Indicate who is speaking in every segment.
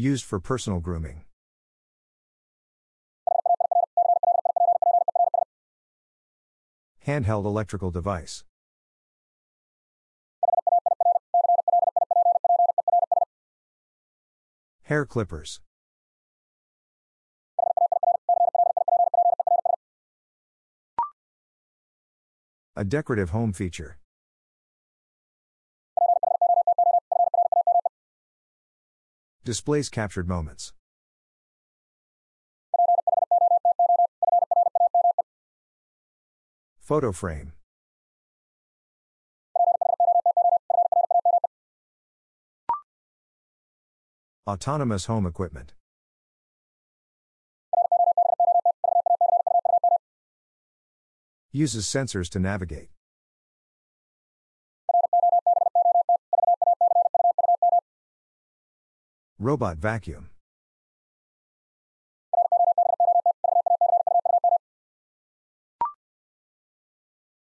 Speaker 1: Used for personal grooming. Handheld electrical device. Hair clippers. A decorative home feature. Displays captured moments. Photo frame. Autonomous home equipment. Uses sensors to navigate. Robot vacuum.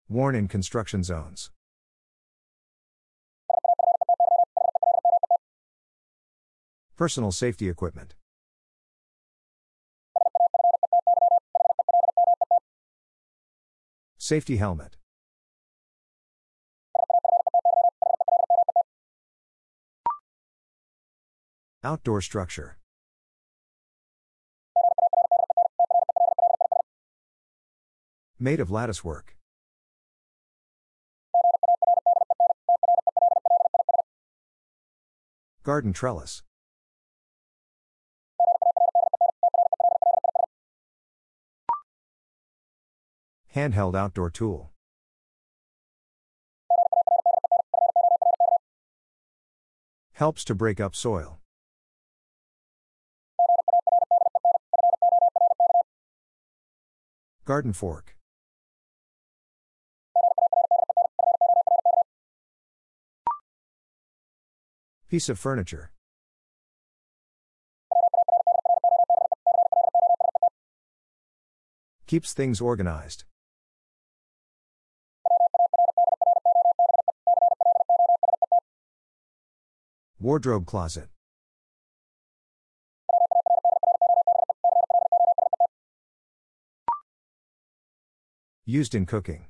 Speaker 1: Worn in construction zones. Personal safety equipment. Safety helmet. Outdoor structure. Made of lattice work. Garden trellis. Handheld outdoor tool. Helps to break up soil. Garden fork. Piece of furniture. Keeps things organized. Wardrobe closet. Used in cooking.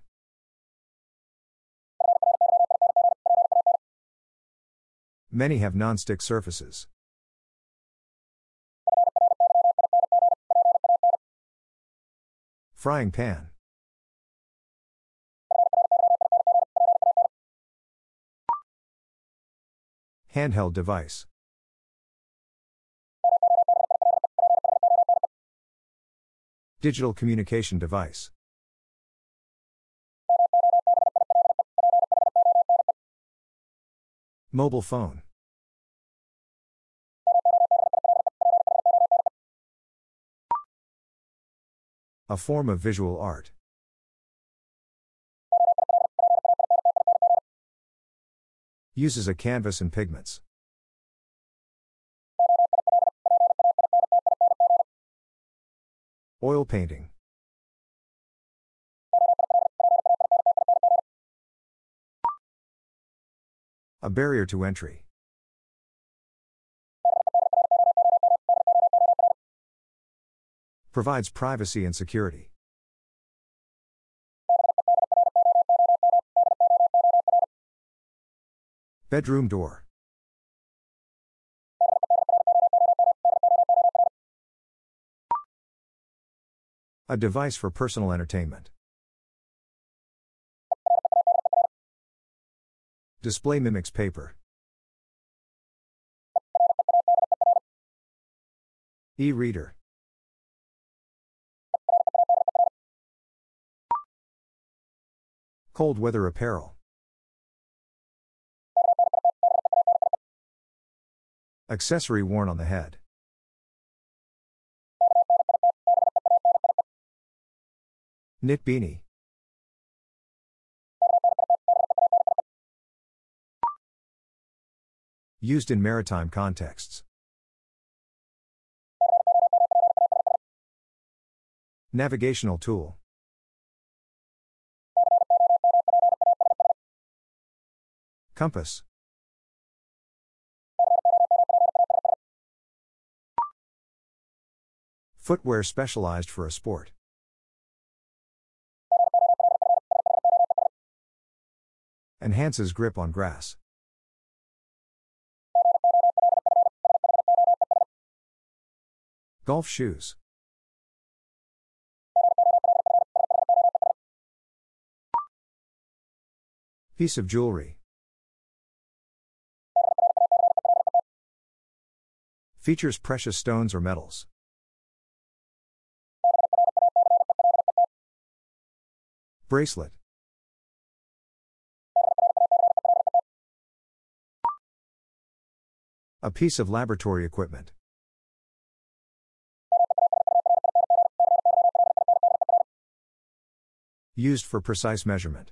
Speaker 1: Many have non-stick surfaces. Frying pan. Handheld device. Digital communication device. Mobile phone. A form of visual art. Uses a canvas and pigments. Oil painting. A barrier to entry. Provides privacy and security. Bedroom door. A device for personal entertainment. Display mimics paper. E reader. Cold weather apparel. Accessory worn on the head. Knit beanie. Used in maritime contexts. Navigational tool. Compass. Footwear specialized for a sport. Enhances grip on grass. Golf shoes. Piece of jewelry. Features precious stones or metals. Bracelet. A piece of laboratory equipment. Used for precise measurement.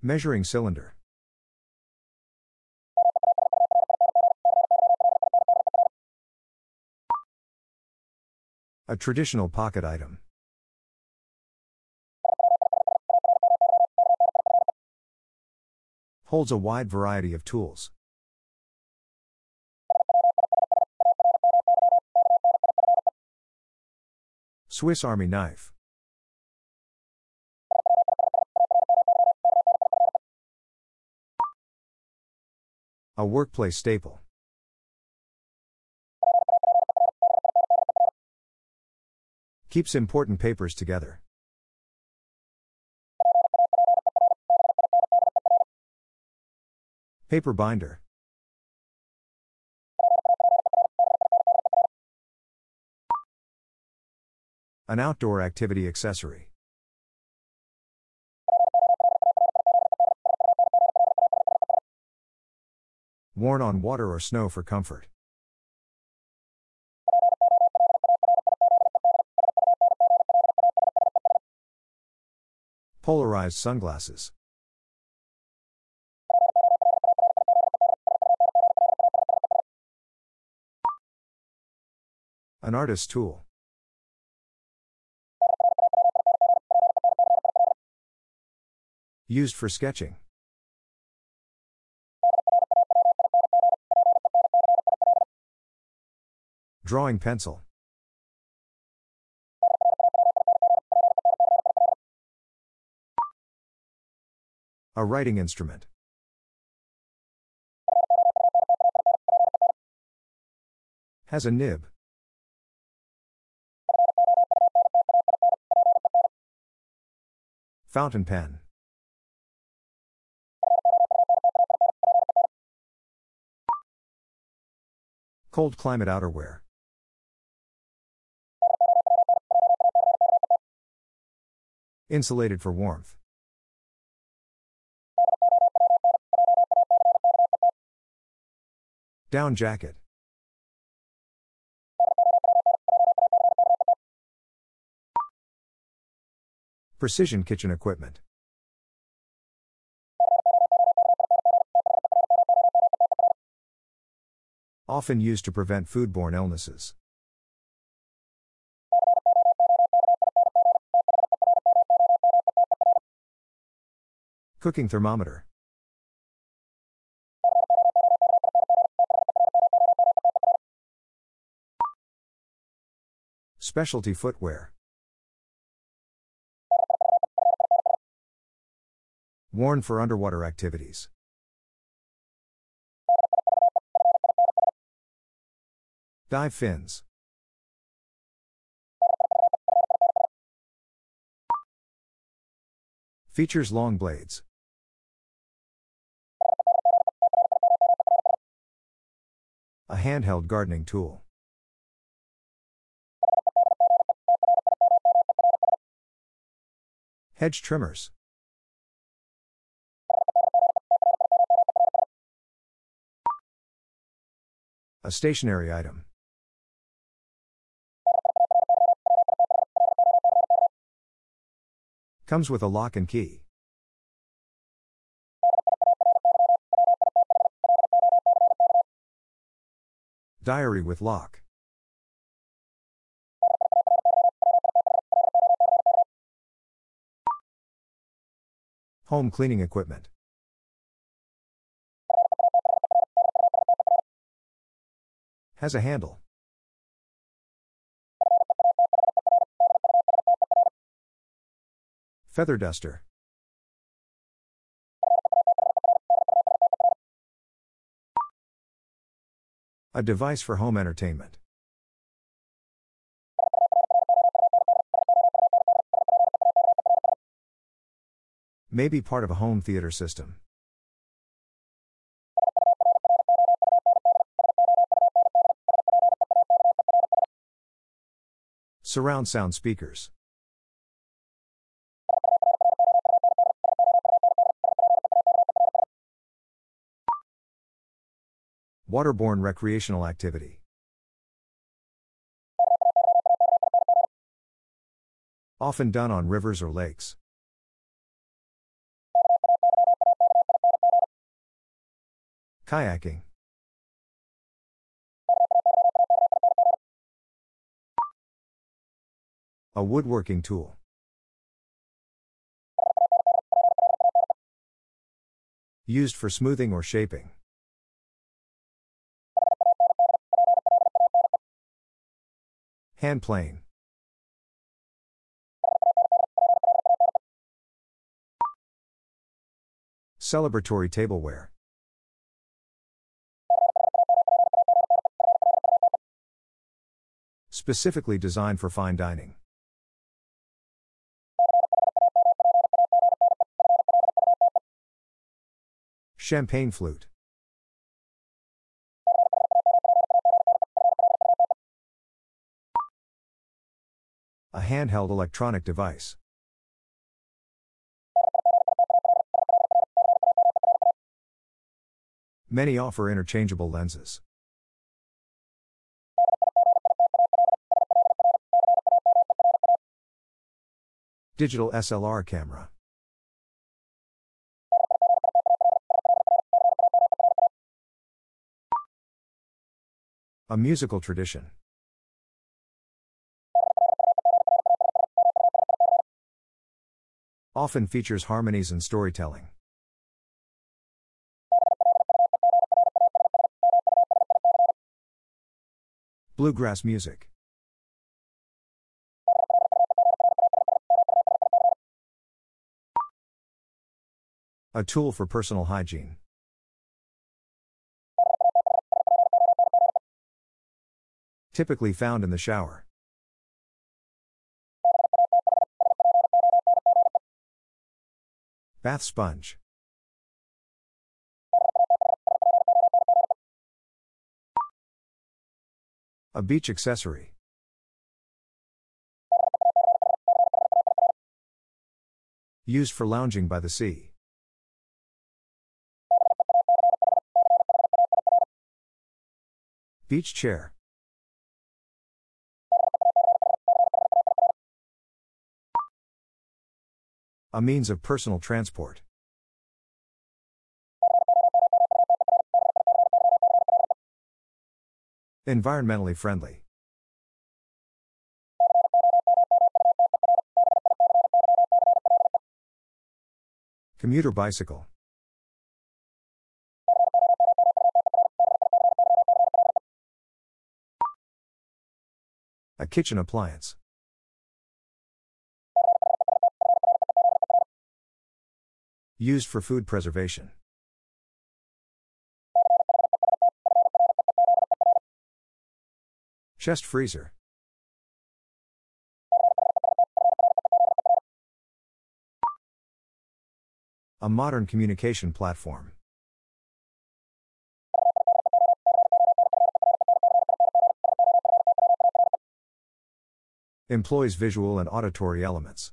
Speaker 1: Measuring cylinder. A traditional pocket item. Holds a wide variety of tools. Swiss Army knife. A workplace staple. Keeps important papers together. Paper binder. An outdoor activity accessory. Worn on water or snow for comfort. Polarized sunglasses. An artist's tool. Used for sketching. Drawing pencil. A writing instrument. Has a nib. Fountain pen. Cold climate outerwear. Insulated for warmth. Down jacket. Precision kitchen equipment. Often used to prevent foodborne illnesses. Cooking thermometer. Specialty footwear. Worn for underwater activities. Dive fins. Features long blades. A handheld gardening tool. Hedge trimmers. A stationary item. Comes with a lock and key. Diary with lock. Home cleaning equipment. Has a handle. Feather duster. A device for home entertainment. May be part of a home theater system. Surround sound speakers. Waterborne recreational activity. Often done on rivers or lakes. Kayaking. A woodworking tool. Used for smoothing or shaping. Hand plane. Celebratory tableware. Specifically designed for fine dining. Champagne flute. A handheld electronic device. Many offer interchangeable lenses. Digital SLR camera. A musical tradition. Often features harmonies and storytelling. Bluegrass music. A tool for personal hygiene. Typically found in the shower. Bath sponge. A beach accessory. Used for lounging by the sea. Beach chair. A means of personal transport. Environmentally friendly. Commuter bicycle. A kitchen appliance. Used for food preservation. Chest freezer. A modern communication platform. Employs visual and auditory elements.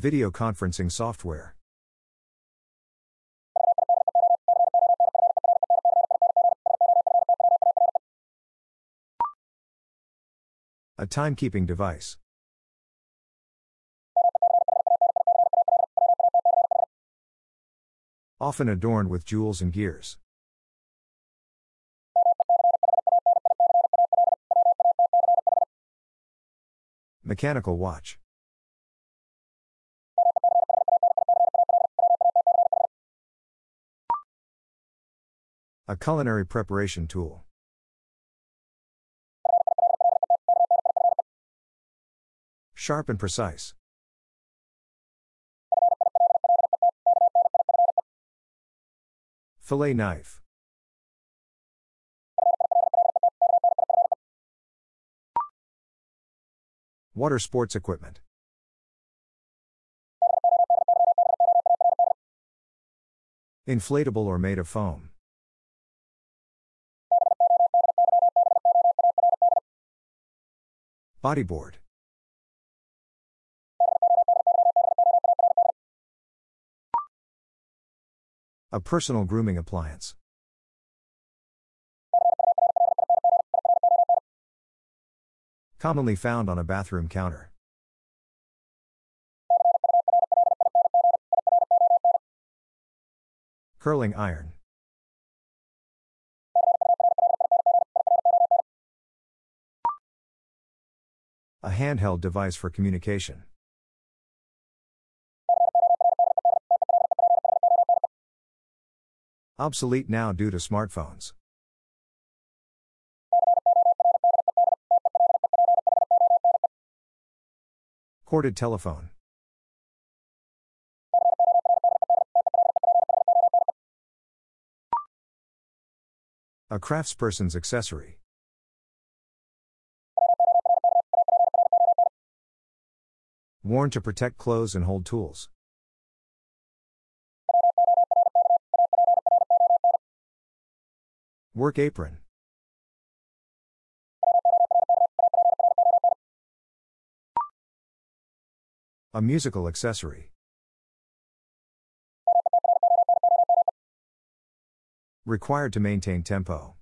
Speaker 1: Video conferencing software. A timekeeping device. Often adorned with jewels and gears. Mechanical watch. A culinary preparation tool. Sharp and precise. Fillet knife. Water sports equipment. Inflatable or made of foam. Bodyboard. A personal grooming appliance. Commonly found on a bathroom counter. Curling iron. A handheld device for communication. Obsolete now due to smartphones. Corded telephone. A craftsperson's accessory. Worn to protect clothes and hold tools. Work apron. A musical accessory. Required to maintain tempo.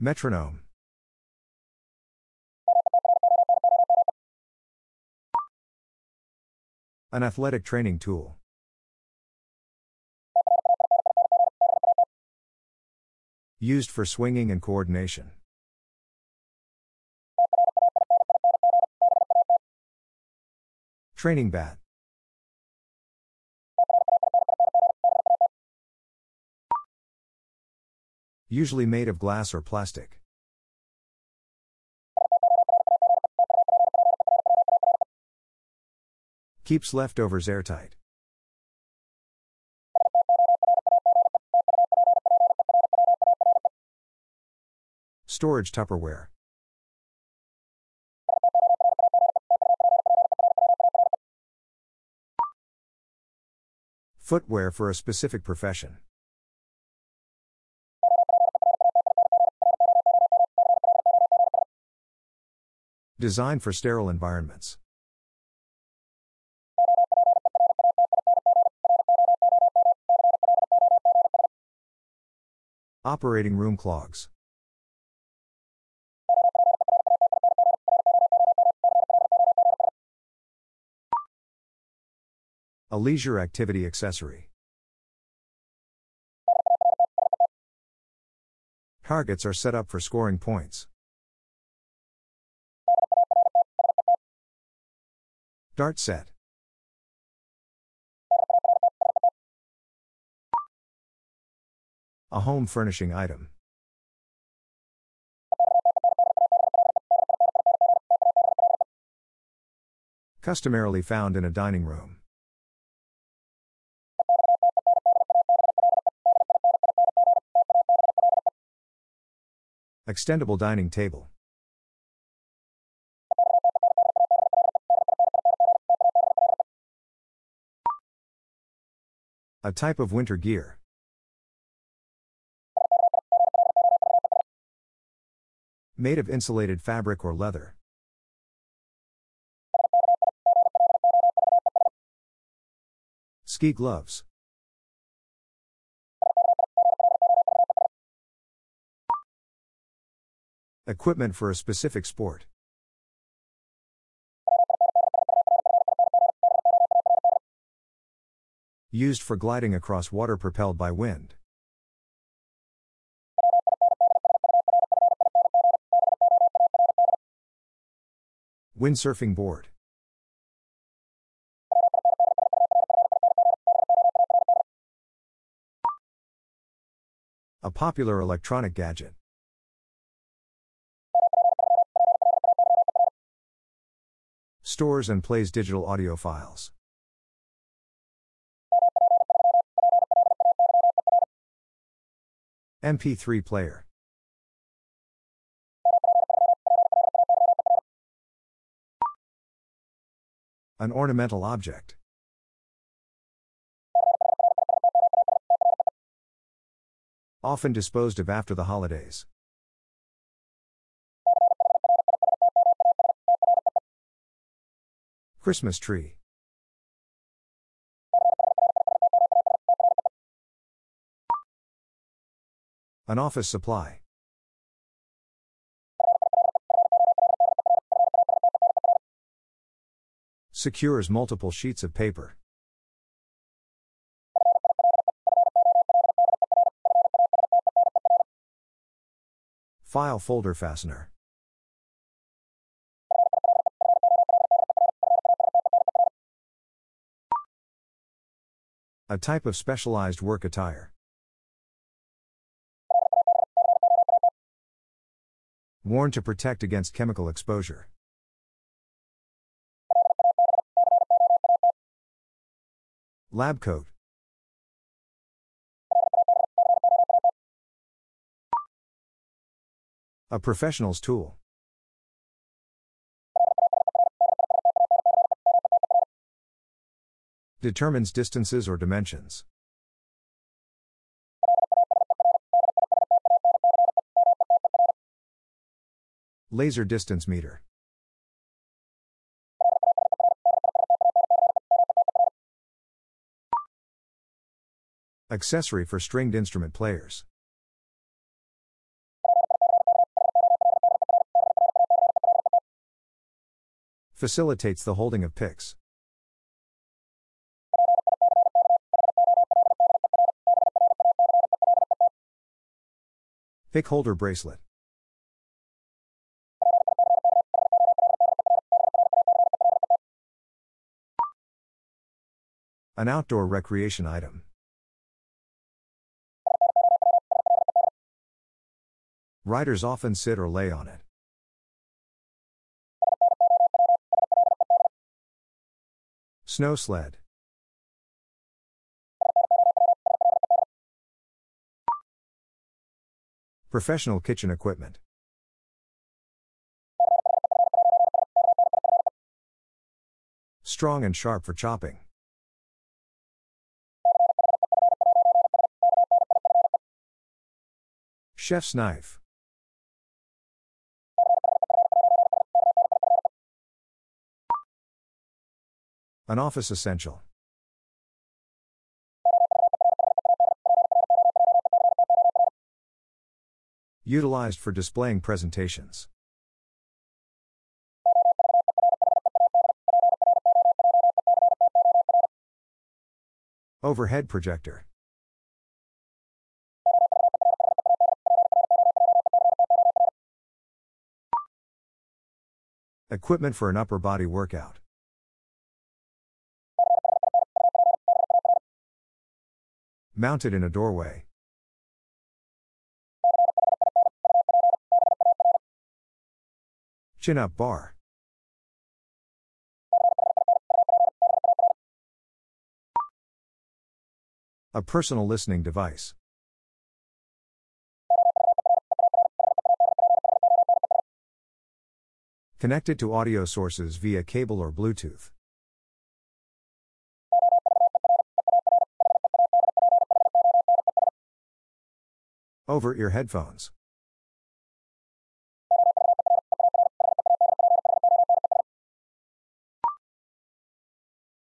Speaker 1: Metronome. An athletic training tool. Used for swinging and coordination. Training bat. Usually made of glass or plastic. Keeps leftovers airtight. Storage Tupperware. Footwear for a specific profession. Designed for sterile environments. Operating room clogs. A leisure activity accessory. Targets are set up for scoring points. Dart set. A home furnishing item. Customarily found in a dining room. Extendable dining table. A type of winter gear. Made of insulated fabric or leather. Ski gloves. Equipment for a specific sport. Used for gliding across water propelled by wind. Windsurfing board. A popular electronic gadget. Stores and plays digital audio files. MP3 player. An ornamental object. Often disposed of after the holidays. Christmas tree. An office supply. Secures multiple sheets of paper. File folder fastener. A type of specialized work attire. Worn to protect against chemical exposure. Lab coat. A professional's tool. Determines distances or dimensions. Laser distance meter. Accessory for stringed instrument players. Facilitates the holding of picks. Pick holder bracelet. An outdoor recreation item. Riders often sit or lay on it. Snow sled. Professional kitchen equipment. Strong and sharp for chopping. Chef's knife. An office essential. Utilized for displaying presentations. Overhead projector. Equipment for an upper body workout. Mounted in a doorway. Chin up bar. A personal listening device. Connected to audio sources via cable or Bluetooth. Over ear headphones.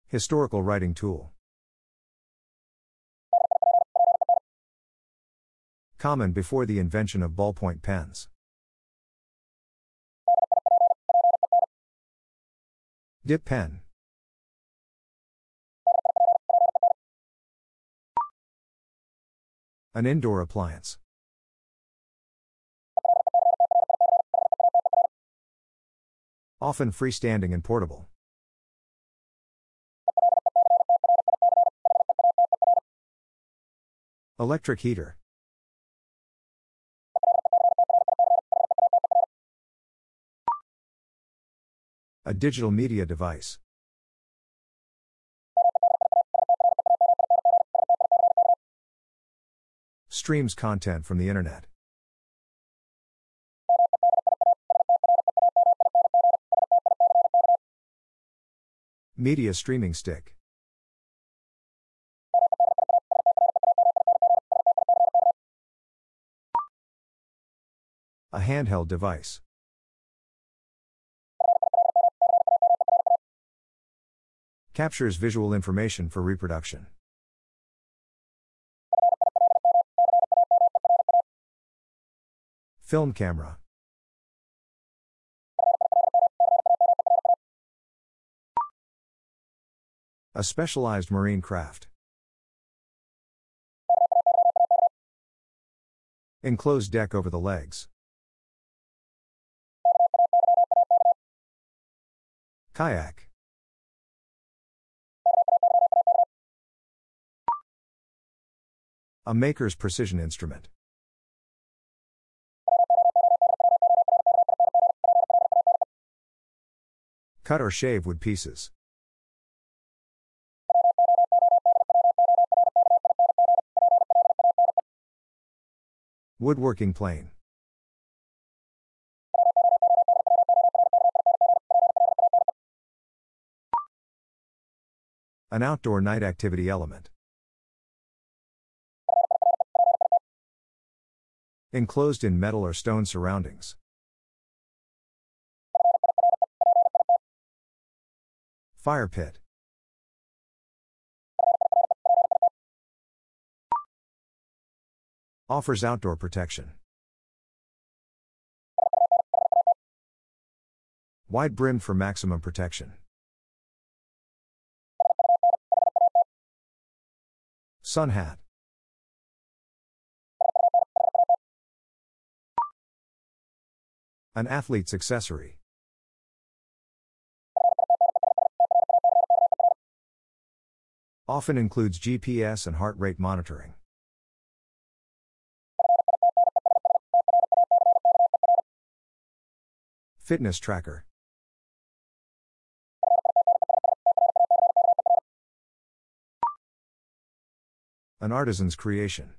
Speaker 1: Historical writing tool. Common before the invention of ballpoint pens. Dip pen. An indoor appliance. Often freestanding and portable. Electric heater. A digital media device. Streams content from the Internet. Media streaming stick. A handheld device. Captures visual information for reproduction. Film camera. A specialized marine craft. Enclosed deck over the legs. Kayak. A maker's precision instrument. Cut or shave wood pieces. Woodworking plane. An outdoor night activity element. Enclosed in metal or stone surroundings. Fire pit. Offers outdoor protection. Wide brim for maximum protection. Sun hat. An athlete's accessory. Often includes GPS and heart rate monitoring. Fitness tracker. An artisan's creation.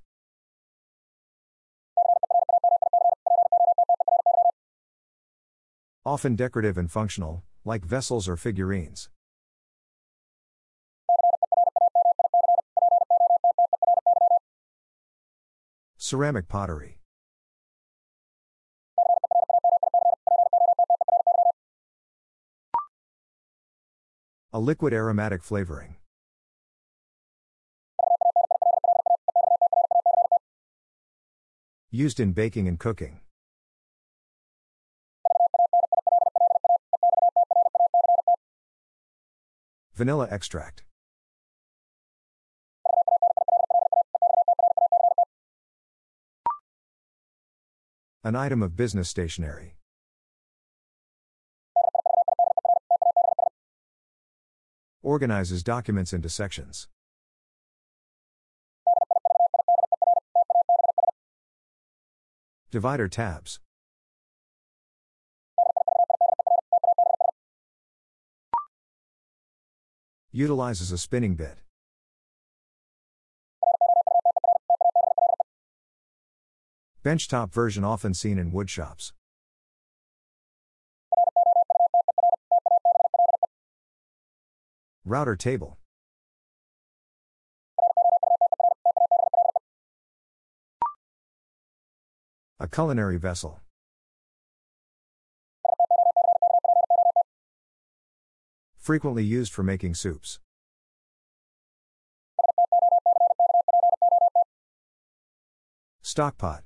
Speaker 1: Often decorative and functional, like vessels or figurines. Ceramic pottery. A liquid aromatic flavoring. Used in baking and cooking. Vanilla extract. An item of business stationery. Organizes documents into sections. Divider tabs. Utilizes a spinning bit. Benchtop version often seen in woodshops. Router table. A culinary vessel. Frequently used for making soups. Stockpot.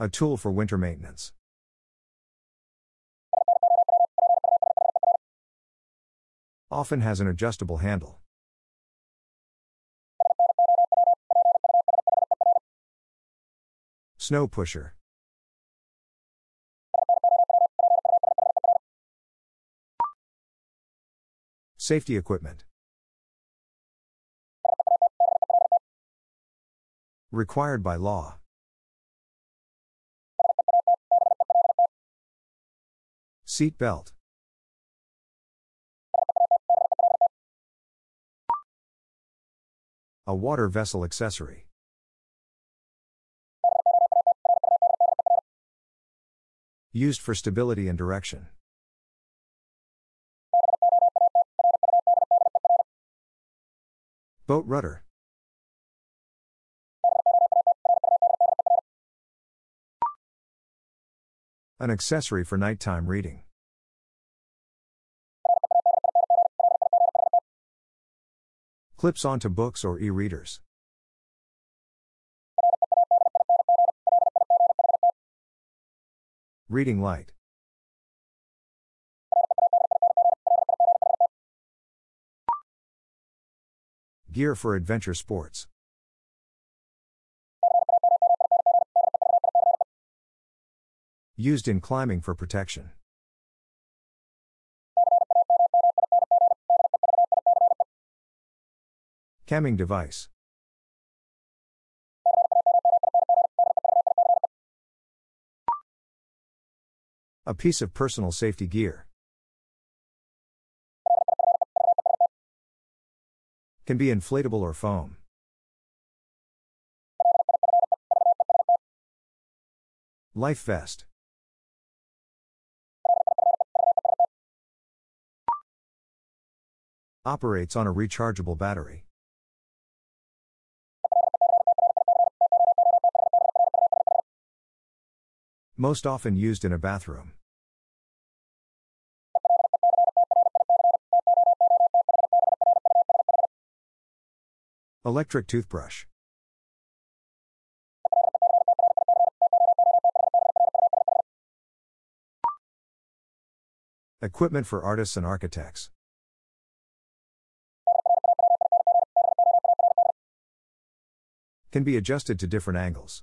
Speaker 1: A tool for winter maintenance. Often has an adjustable handle. Snow pusher. Safety equipment. Required by law. Seat belt. A water vessel accessory. Used for stability and direction. Boat rudder. An accessory for nighttime reading. Clips onto books or e readers. Reading light. Gear for adventure sports. Used in climbing for protection. Camming device. A piece of personal safety gear. Can be inflatable or foam. Life vest. Operates on a rechargeable battery. Most often used in a bathroom. Electric toothbrush. Equipment for artists and architects. Can be adjusted to different angles.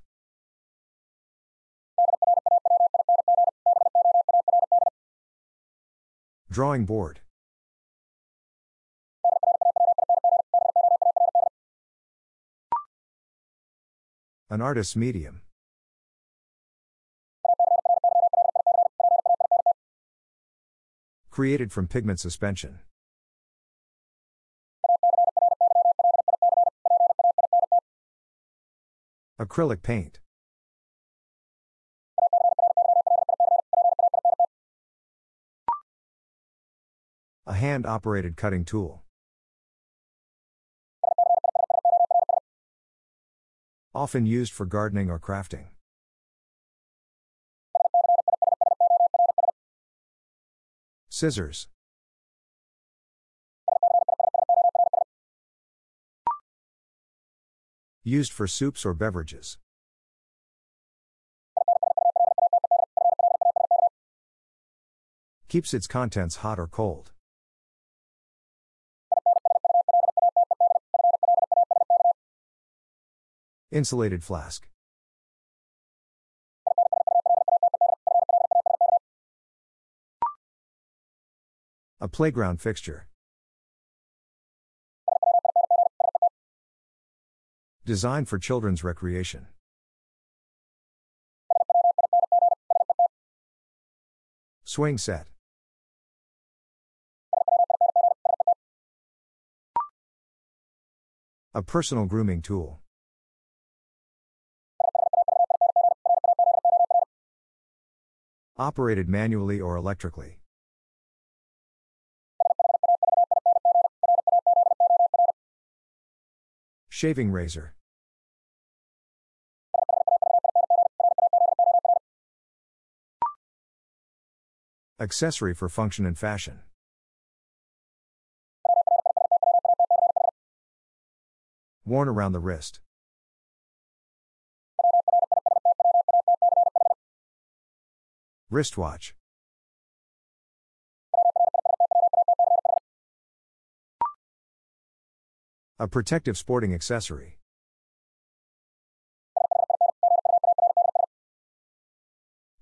Speaker 1: Drawing board. An artist's medium. Created from pigment suspension. Acrylic paint. A hand operated cutting tool. Often used for gardening or crafting. Scissors. Used for soups or beverages. Keeps its contents hot or cold. Insulated flask. A playground fixture. Designed for children's recreation. Swing set. A personal grooming tool. Operated manually or electrically. Shaving razor. Accessory for function and fashion. Worn around the wrist. Wristwatch. A protective sporting accessory.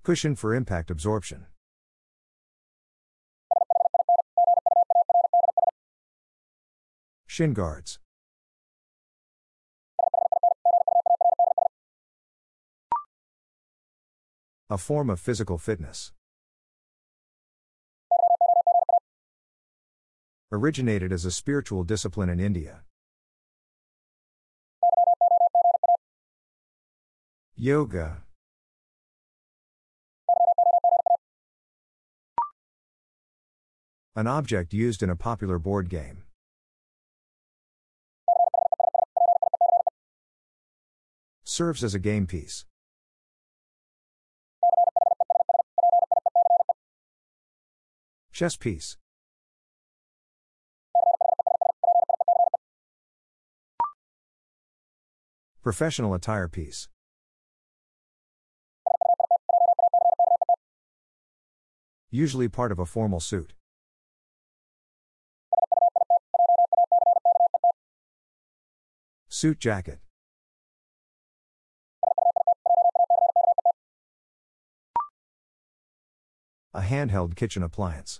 Speaker 1: Cushion for impact absorption. Shin guards. A form of physical fitness. Originated as a spiritual discipline in India. Yoga. An object used in a popular board game. Serves as a game piece. Chess piece. Professional attire piece. Usually part of a formal suit. Suit jacket. A handheld kitchen appliance.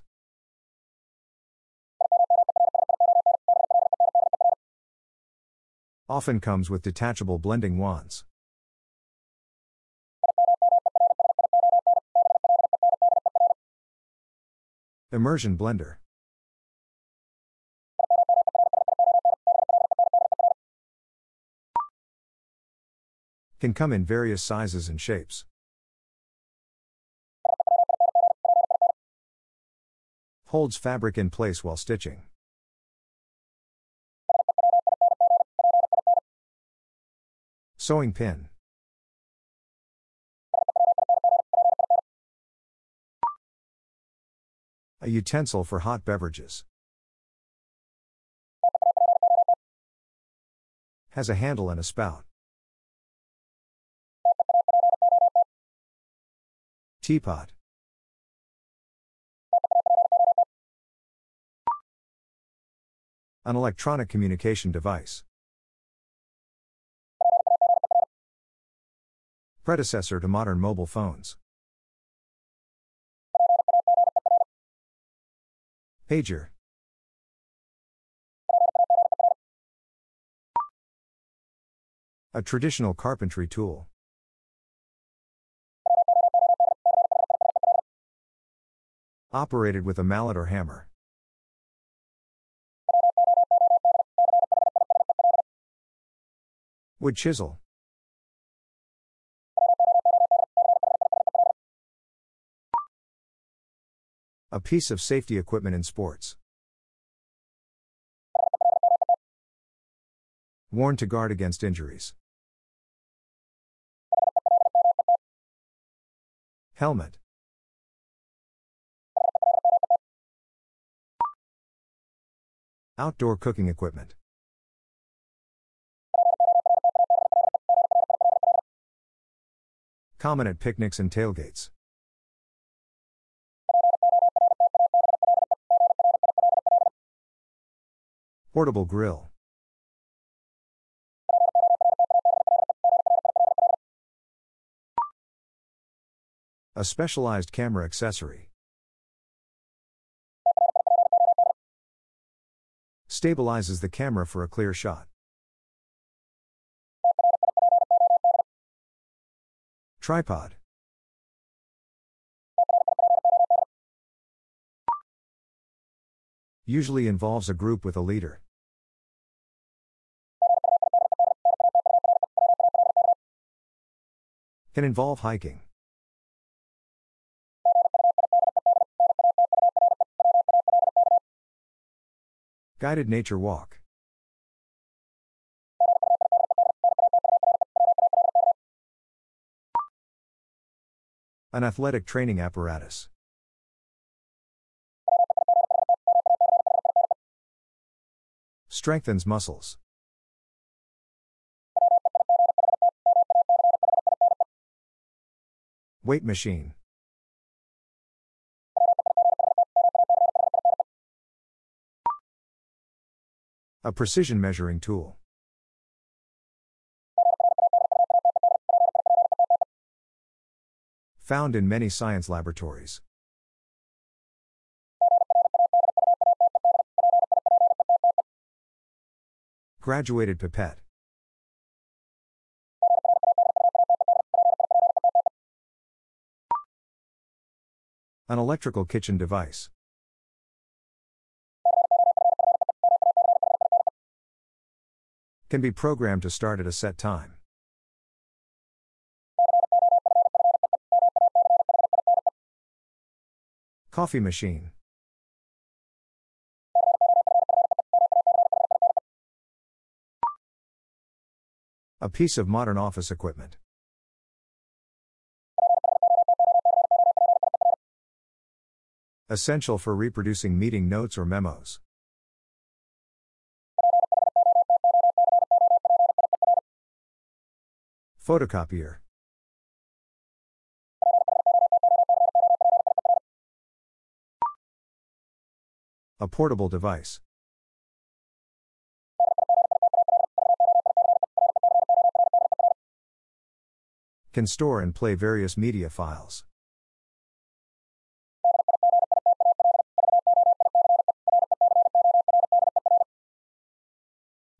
Speaker 1: Often comes with detachable blending wands. Immersion blender. Can come in various sizes and shapes. Holds fabric in place while stitching. Sewing pin. A utensil for hot beverages. Has a handle and a spout. Teapot. An electronic communication device. Predecessor to modern mobile phones. Pager. A traditional carpentry tool. Operated with a mallet or hammer. Wood chisel. A piece of safety equipment in sports. Worn to guard against injuries. Helmet. Outdoor cooking equipment. Common at picnics and tailgates. Portable grill. A specialized camera accessory. Stabilizes the camera for a clear shot. Tripod. Usually involves a group with a leader. Can involve hiking. Guided nature walk. An athletic training apparatus. Strengthens muscles. Weight machine. A precision measuring tool. Found in many science laboratories. Graduated pipette. An electrical kitchen device. Can be programmed to start at a set time. Coffee machine. A piece of modern office equipment. Essential for reproducing meeting notes or memos. Photocopier. A portable device. Can store and play various media files.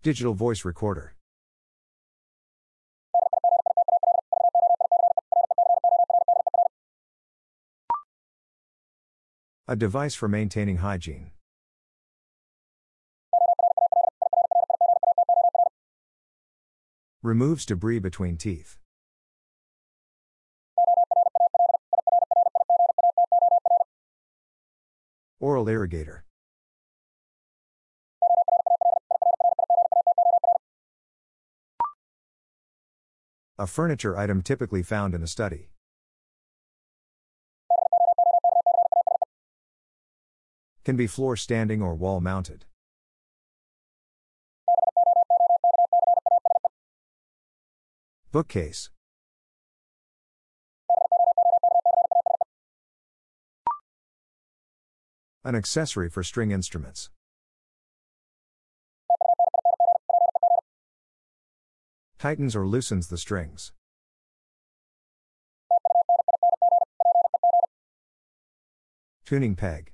Speaker 1: Digital voice recorder. A device for maintaining hygiene. Removes debris between teeth. Oral irrigator. A furniture item typically found in a study. Can be floor standing or wall mounted. Bookcase. An accessory for string instruments. Tightens or loosens the strings. Tuning peg.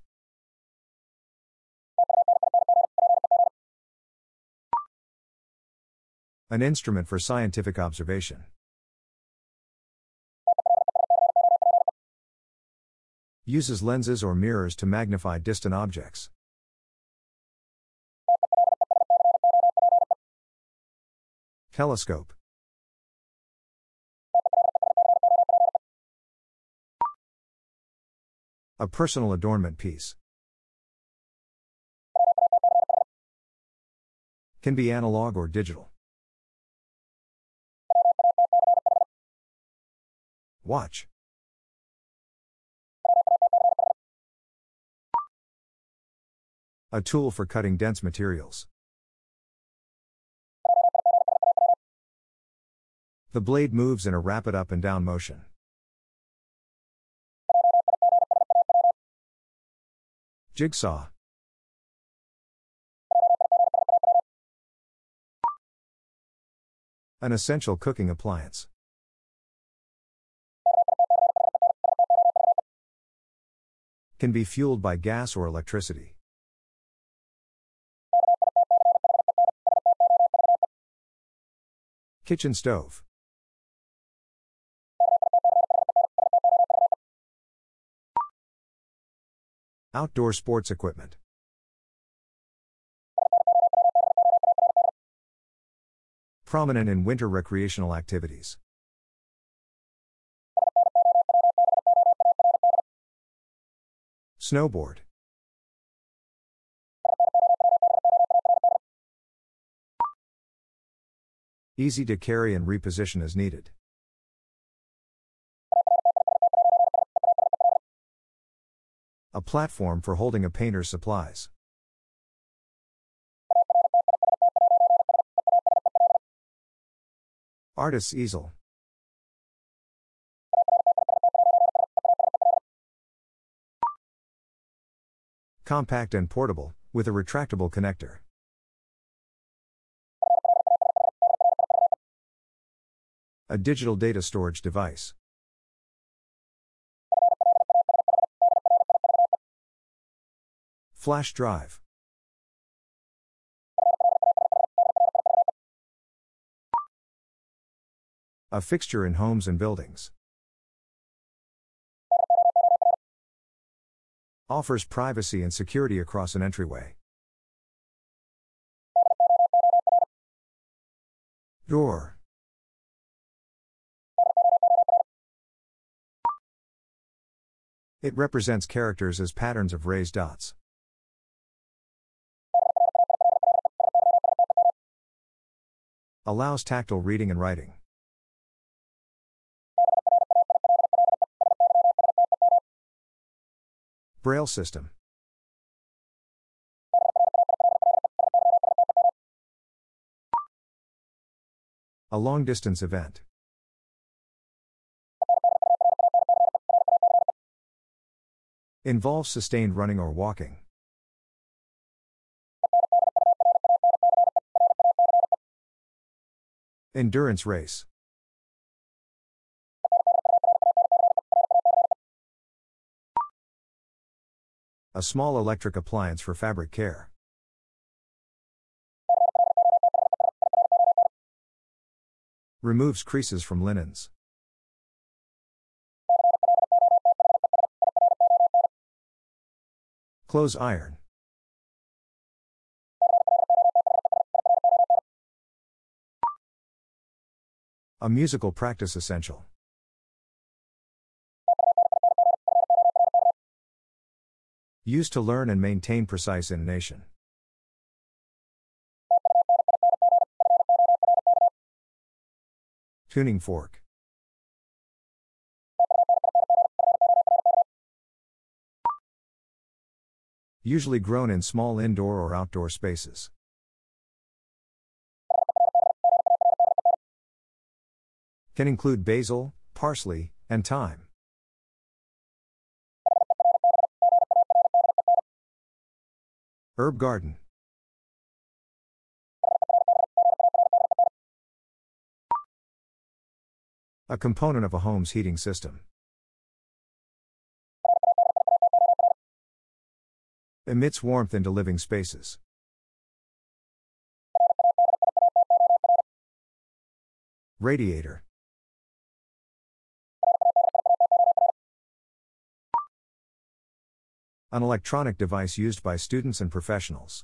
Speaker 1: An instrument for scientific observation. Uses lenses or mirrors to magnify distant objects. Telescope. A personal adornment piece. Can be analog or digital. Watch. A tool for cutting dense materials. The blade moves in a rapid up and down motion. Jigsaw. An essential cooking appliance. Can be fueled by gas or electricity. Kitchen stove. Outdoor sports equipment. Prominent in winter recreational activities. Snowboard. Easy to carry and reposition as needed. A platform for holding a painter's supplies. Artist's easel. Compact and portable, with a retractable connector. A digital data storage device. Flash drive. A fixture in homes and buildings. Offers privacy and security across an entryway. Door. It represents characters as patterns of raised dots. Allows tactile reading and writing. Braille system. A long distance event. Involves sustained running or walking. Endurance race. A small electric appliance for fabric care. Removes creases from linens. Clothes iron. A musical practice essential. Used to learn and maintain precise intonation. Tuning fork. Usually grown in small indoor or outdoor spaces. Can include basil, parsley, and thyme. Herb garden. A component of a home's heating system. Emits warmth into living spaces. Radiator. An electronic device used by students and professionals.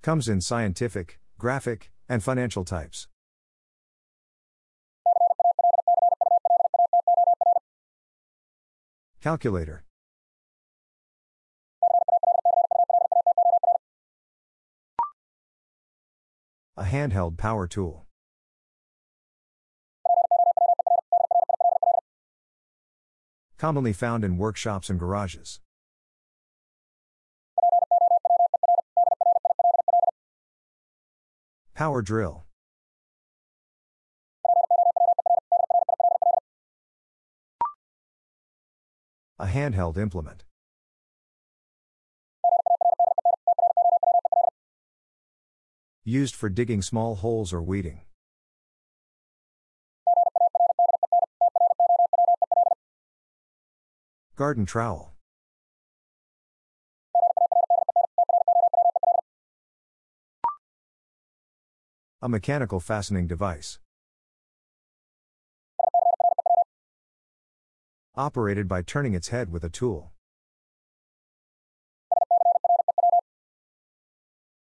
Speaker 1: Comes in scientific, graphic, and financial types. Calculator. A handheld power tool. Commonly found in workshops and garages. Power drill. A handheld implement. Used for digging small holes or weeding. Garden trowel. A mechanical fastening device. Operated by turning its head with a tool.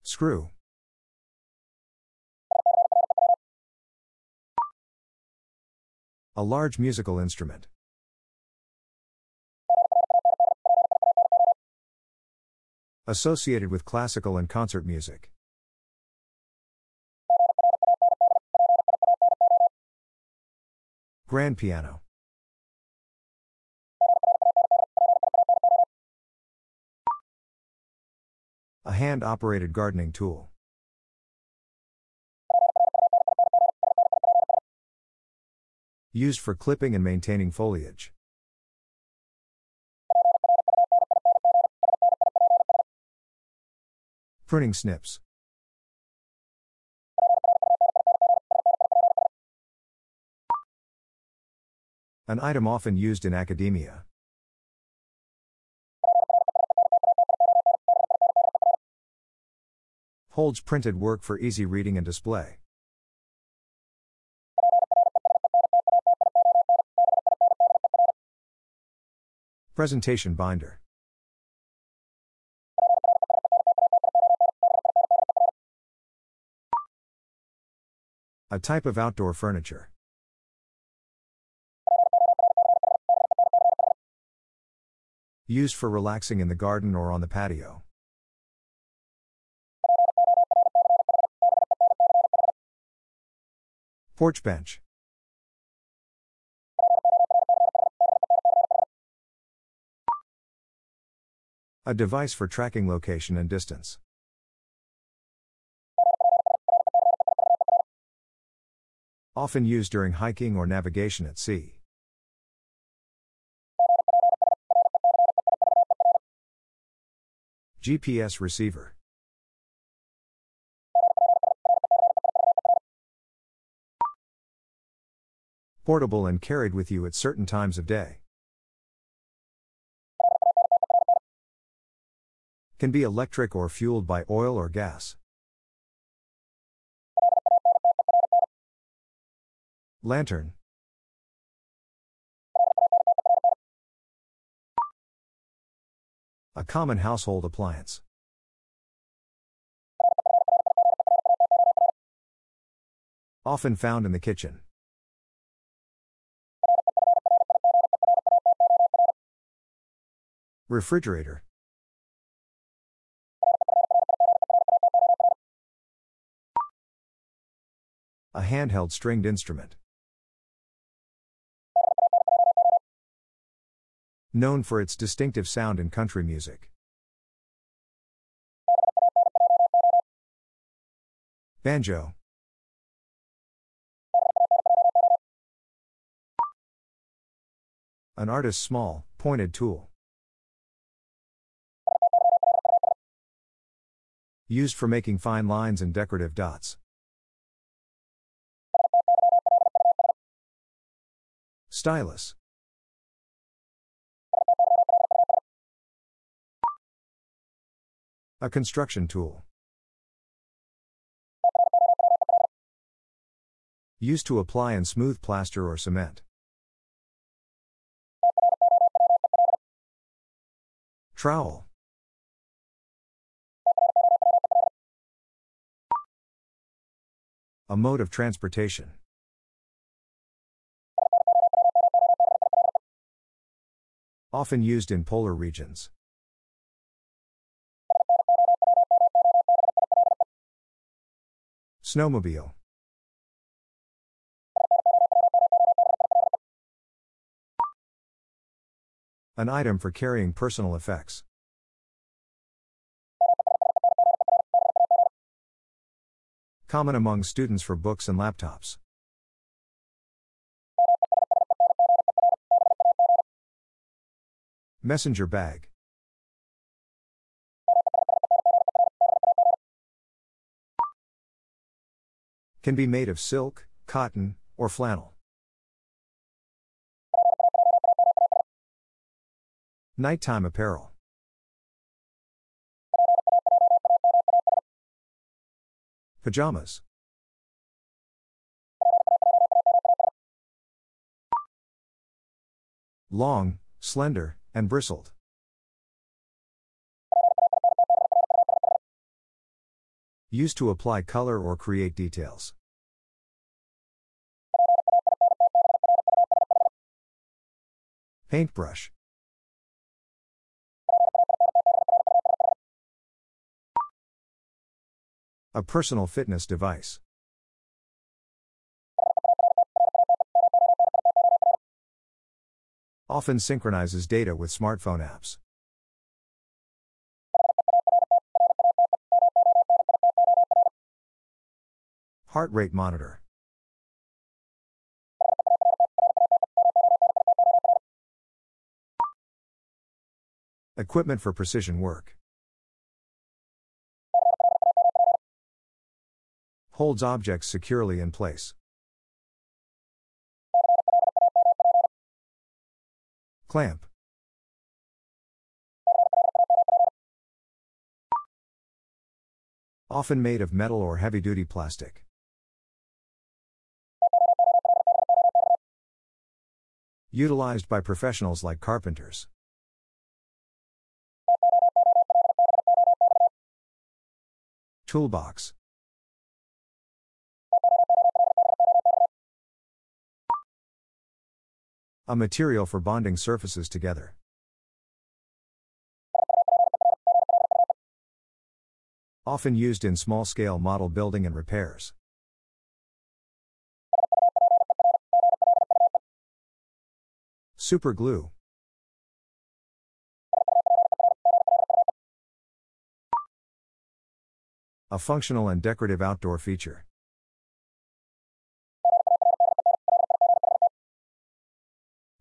Speaker 1: Screw. A large musical instrument. Associated with classical and concert music. Grand piano. A hand operated gardening tool. Used for clipping and maintaining foliage. Pruning snips. An item often used in academia. Holds printed work for easy reading and display. Presentation binder. A type of outdoor furniture. Used for relaxing in the garden or on the patio. Porch bench. A device for tracking location and distance. Often used during hiking or navigation at sea. GPS receiver. Portable and carried with you at certain times of day. Can be electric or fueled by oil or gas. Lantern. A common household appliance. Often found in the kitchen. Refrigerator. A handheld stringed instrument. Known for its distinctive sound in country music. Banjo. An artist's small, pointed tool. Used for making fine lines and decorative dots. Stylus. A construction tool. Used to apply and smooth plaster or cement. Trowel. A mode of transportation. Often used in polar regions. Snowmobile. An item for carrying personal effects. Common among students for books and laptops. Messenger bag. Can be made of silk, cotton, or flannel. Nighttime apparel. Pajamas. Long, slender, and bristled. Used to apply color or create details. Paintbrush. A personal fitness device. Often synchronizes data with smartphone apps. Heart rate monitor. Equipment for precision work. Holds objects securely in place. Clamp. Often made of metal or heavy duty plastic. Utilized by professionals like carpenters. Toolbox. A material for bonding surfaces together. Often used in small scale model building and repairs. Super glue. A functional and decorative outdoor feature.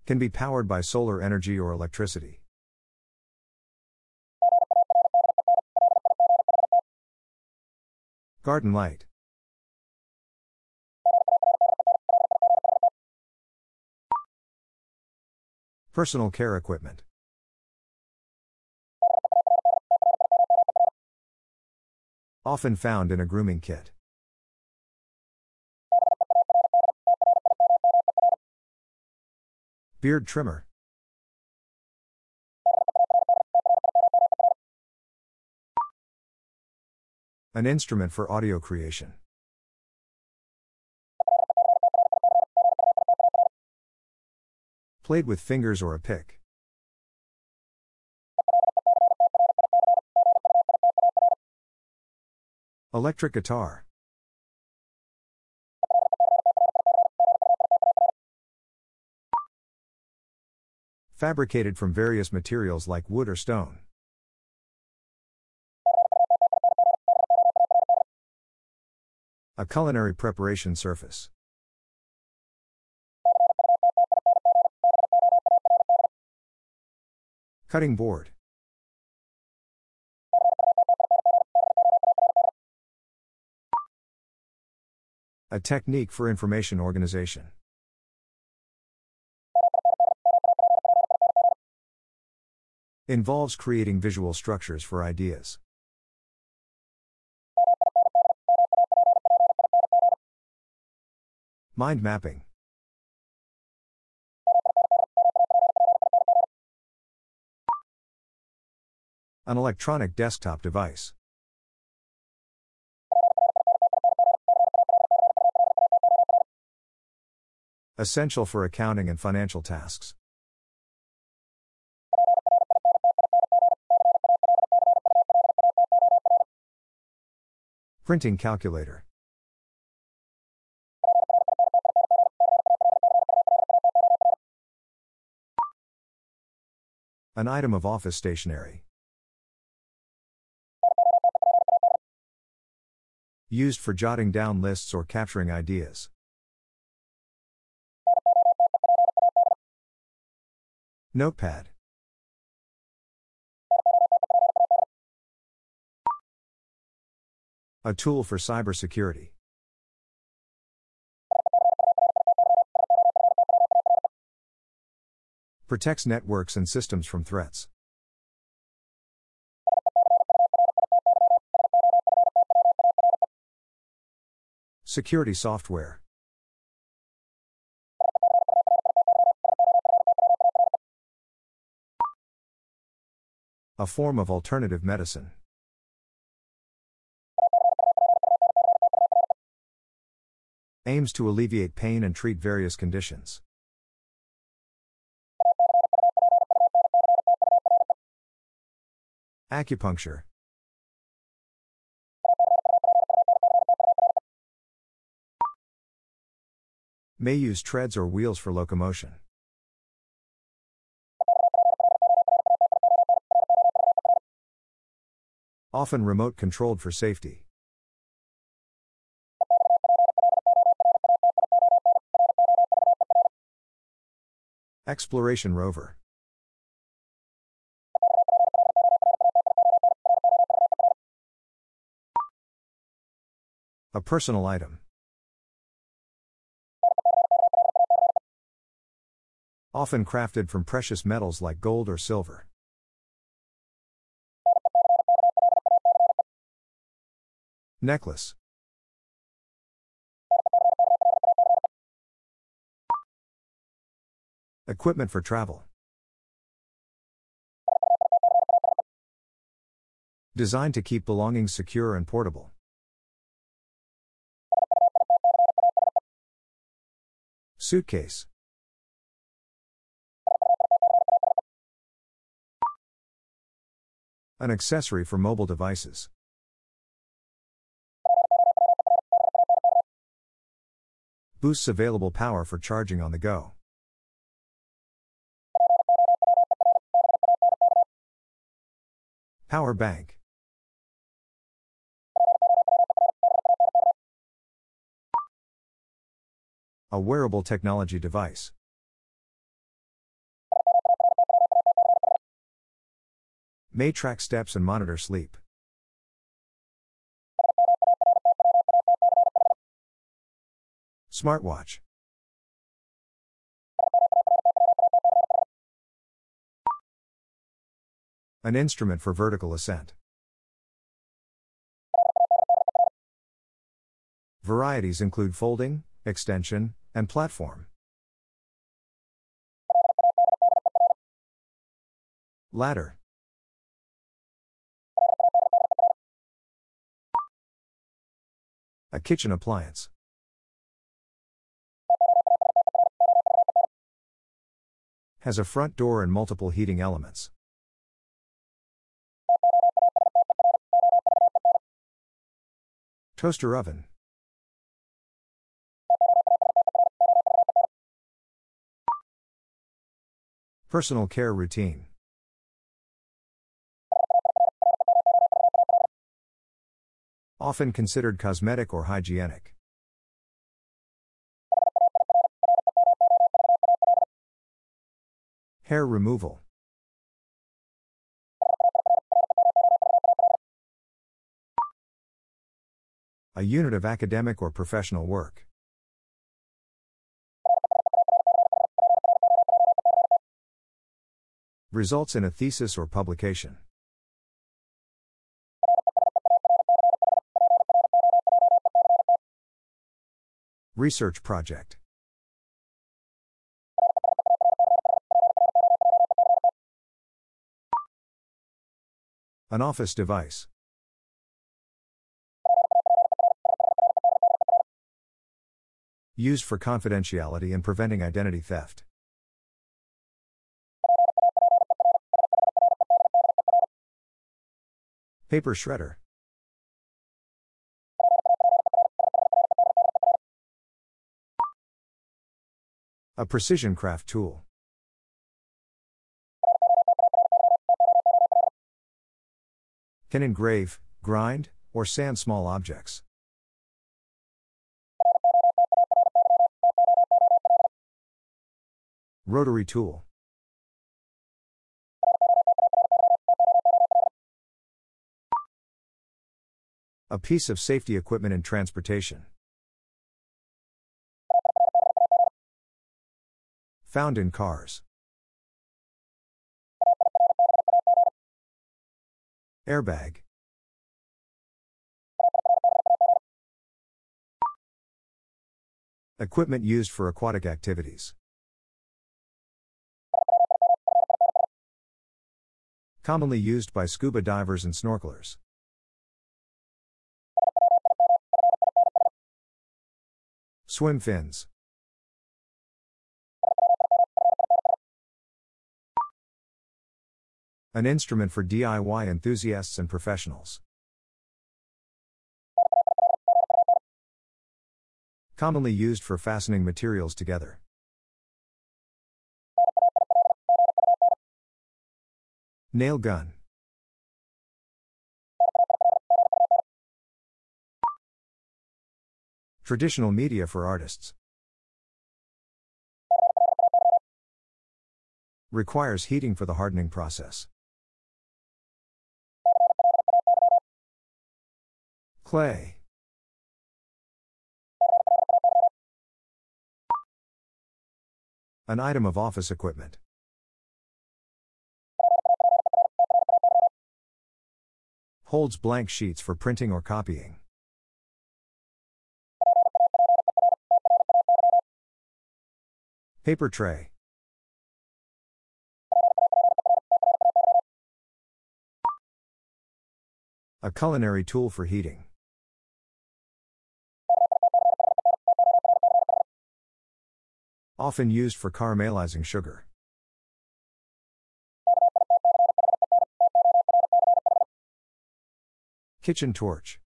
Speaker 1: Can be powered by solar energy or electricity. Garden light. Personal care equipment. Often found in a grooming kit. Beard trimmer. An instrument for audio creation. Played with fingers or a pick. Electric guitar. Fabricated from various materials like wood or stone. A culinary preparation surface. Cutting board. A technique for information organization. Involves creating visual structures for ideas. Mind mapping. An electronic desktop device. Essential for accounting and financial tasks. Printing calculator. An item of office stationery. Used for jotting down lists or capturing ideas. Notepad. A tool for cybersecurity. Protects networks and systems from threats. Security software. A form of alternative medicine. Aims to alleviate pain and treat various conditions. Acupuncture. May use treads or wheels for locomotion. Often remote controlled for safety. Exploration rover. A personal item. Often crafted from precious metals like gold or silver. Necklace. Equipment for travel. Designed to keep belongings secure and portable. Suitcase. An accessory for mobile devices. Boosts available power for charging on the go. Power bank. A wearable technology device. May track steps and monitor sleep. Smartwatch. An instrument for vertical ascent. Varieties include folding, extension, and platform. Ladder. A kitchen appliance. Has a front door and multiple heating elements. Toaster oven. Personal care routine. Often considered cosmetic or hygienic. Hair removal. A unit of academic or professional work. Results in a thesis or publication. Research project. An office device. Used for confidentiality and preventing identity theft. Paper shredder. A precision craft tool. Can engrave, grind, or sand small objects. Rotary tool. A piece of safety equipment in transportation. Found in cars. Airbag. Equipment used for aquatic activities. Commonly used by scuba divers and snorkelers. Swim fins. An instrument for DIY enthusiasts and professionals. Commonly used for fastening materials together. Nail gun. Traditional media for artists. Requires heating for the hardening process. Clay. An item of office equipment. Holds blank sheets for printing or copying. Paper tray. A culinary tool for heating. Often used for caramelizing sugar. Kitchen torch.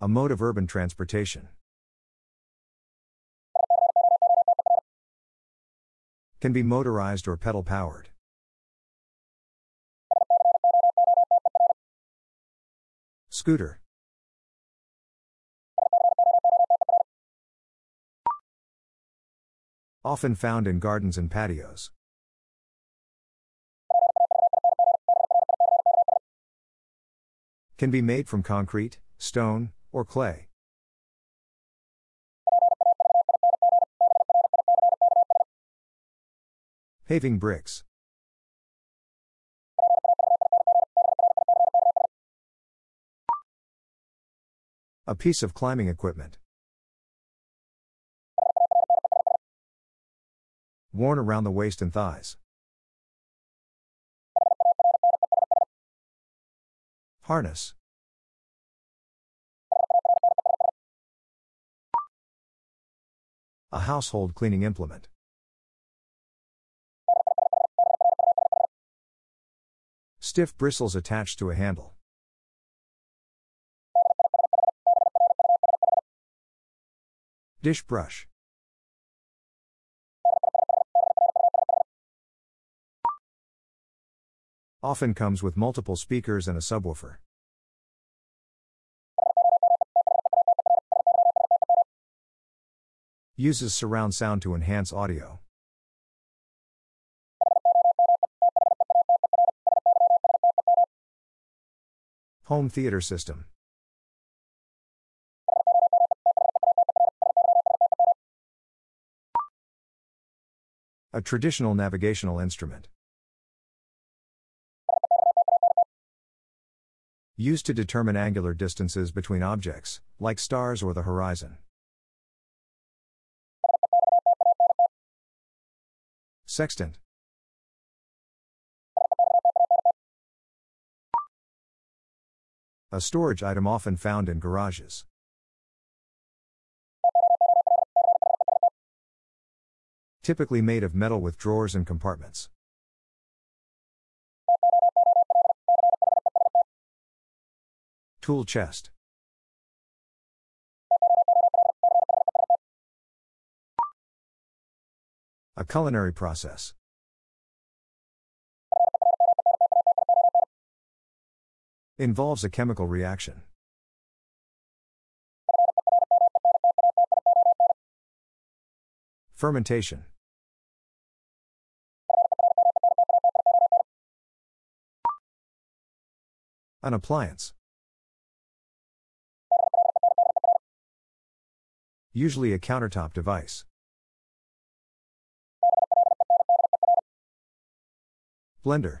Speaker 1: A mode of urban transportation. Can be motorized or pedal powered. Scooter. Often found in gardens and patios. Can be made from concrete, stone, or clay. Paving bricks. A piece of climbing equipment. Worn around the waist and thighs. Harness. A household cleaning implement. Stiff bristles attached to a handle. Dish brush. Often comes with multiple speakers and a subwoofer. Uses surround sound to enhance audio. Home theater system. A traditional navigational instrument. Used to determine angular distances between objects, like stars or the horizon. Sextant. A storage item often found in garages. Typically made of metal with drawers and compartments. Tool chest. A culinary process. Involves a chemical reaction. Fermentation. An appliance. Usually a countertop device. Blender.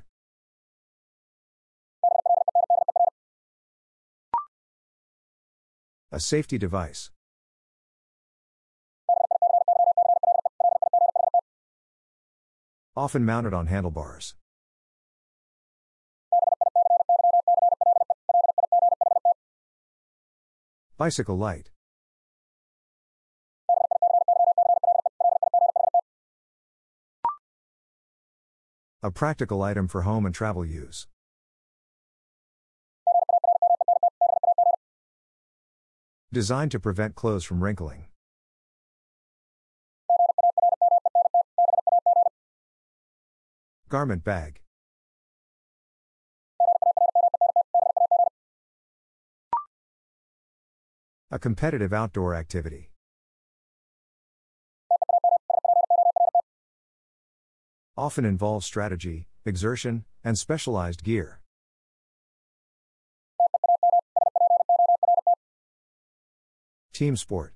Speaker 1: A safety device. Often mounted on handlebars. Bicycle light. A practical item for home and travel use. Designed to prevent clothes from wrinkling. Garment bag. A competitive outdoor activity. Often involves strategy, exertion, and specialized gear. Team sport.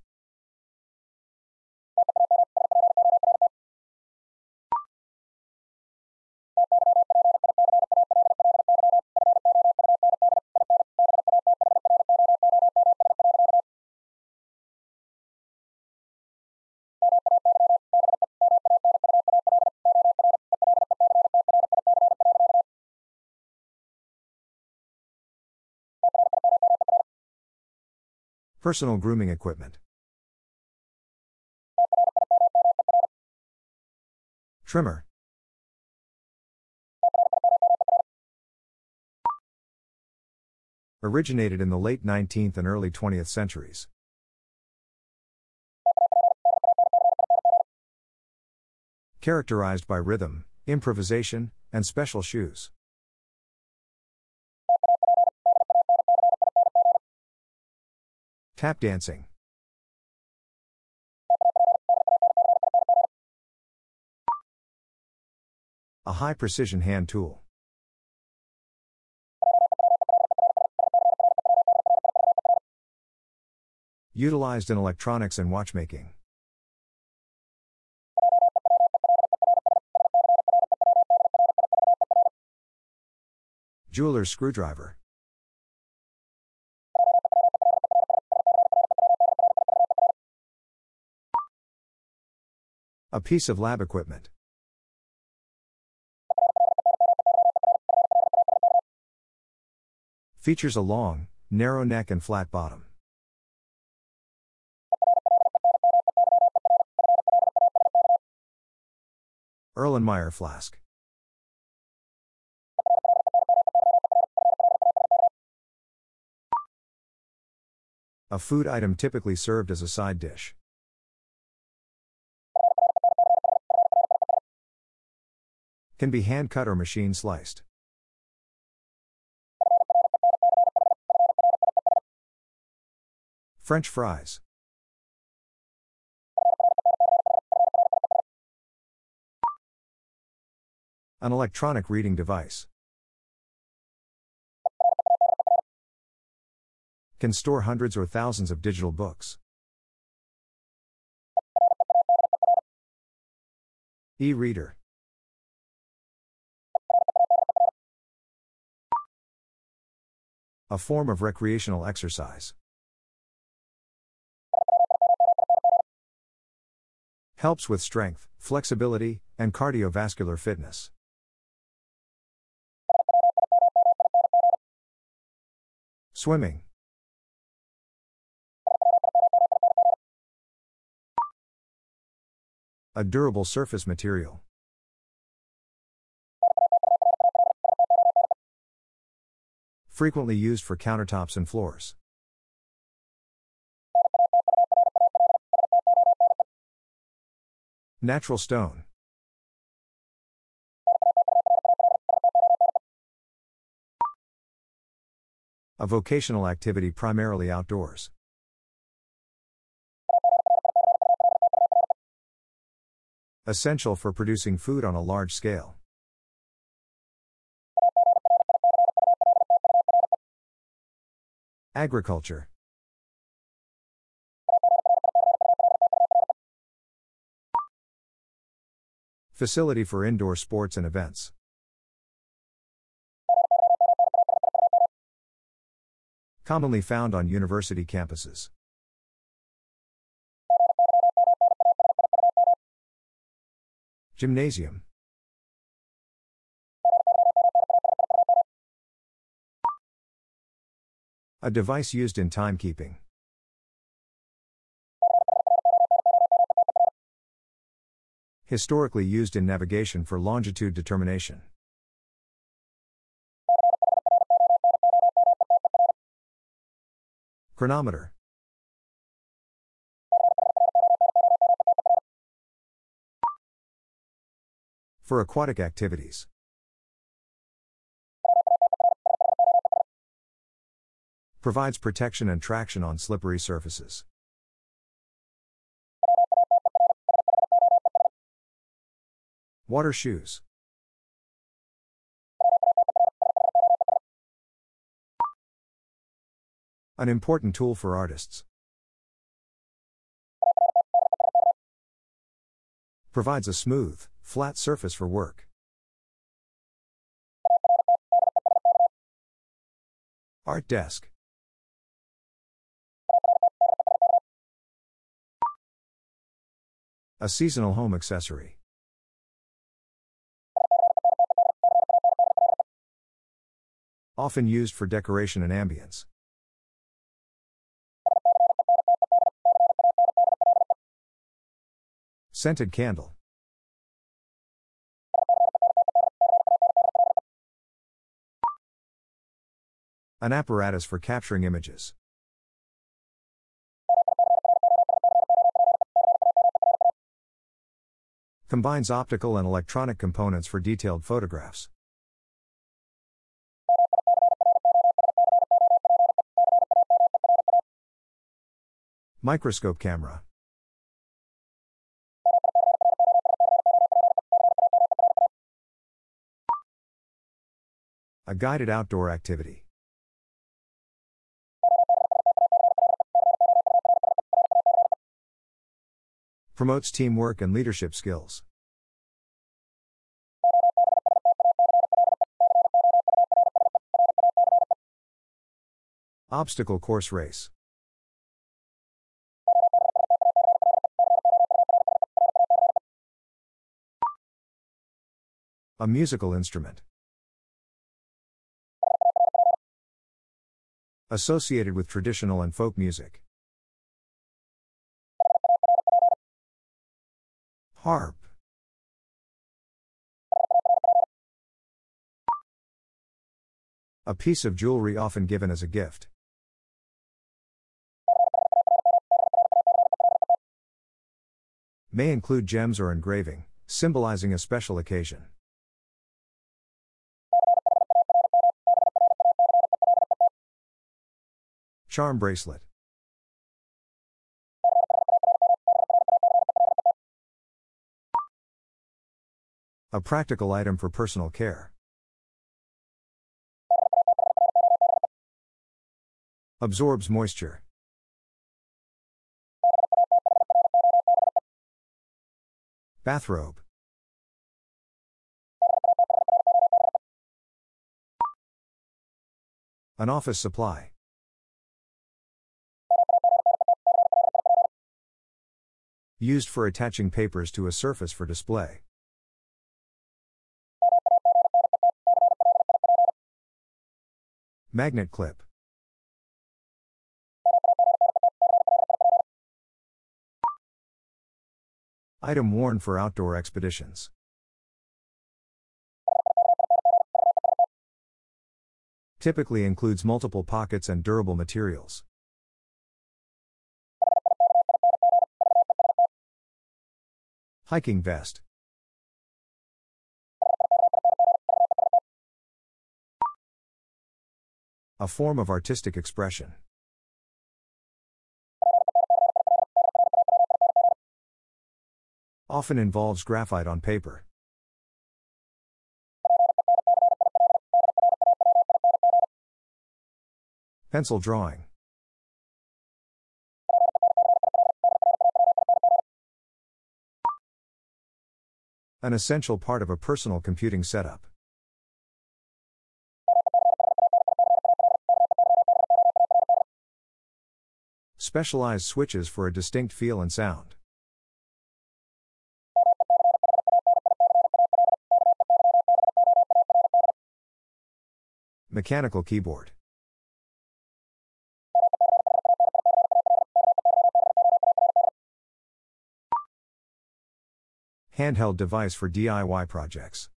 Speaker 1: Personal grooming equipment. Trimmer. Originated in the late 19th and early 20th centuries. Characterized by rhythm, improvisation, and special shoes. Tap dancing. A high precision hand tool. Utilized in electronics and watchmaking. Jeweler's screwdriver. A piece of lab equipment. Features a long, narrow neck and flat bottom. Erlenmeyer flask. A food item typically served as a side dish. Can be hand cut or machine sliced. French fries. An electronic reading device. Can store hundreds or thousands of digital books. E reader. A form of recreational exercise. Helps with strength, flexibility, and cardiovascular fitness. Swimming. A durable surface material. Frequently used for countertops and floors. Natural stone. A vocational activity primarily outdoors. Essential for producing food on a large scale. Agriculture. Facility for indoor sports and events. Commonly found on university campuses. Gymnasium. A device used in timekeeping. Historically used in navigation for longitude determination. Chronometer. For aquatic activities. Provides protection and traction on slippery surfaces. Water shoes. An important tool for artists. Provides a smooth, flat surface for work. Art desk. A seasonal home accessory. Often used for decoration and ambience. Scented candle. An apparatus for capturing images. Combines optical and electronic components for detailed photographs. Microscope camera. A guided outdoor activity. Promotes teamwork and leadership skills. Obstacle course race. A musical instrument. Associated with traditional and folk music. Harp. A piece of jewelry often given as a gift. May include gems or engraving, symbolizing a special occasion. Charm bracelet. A practical item for personal care. Absorbs moisture. Bathrobe. An office supply. Used for attaching papers to a surface for display. Magnet clip. Item worn for outdoor expeditions. Typically includes multiple pockets and durable materials. Hiking vest. A form of artistic expression. Often involves graphite on paper. Pencil drawing. An essential part of a personal computing setup. Specialized switches for a distinct feel and sound. Mechanical keyboard. Handheld device for DIY projects.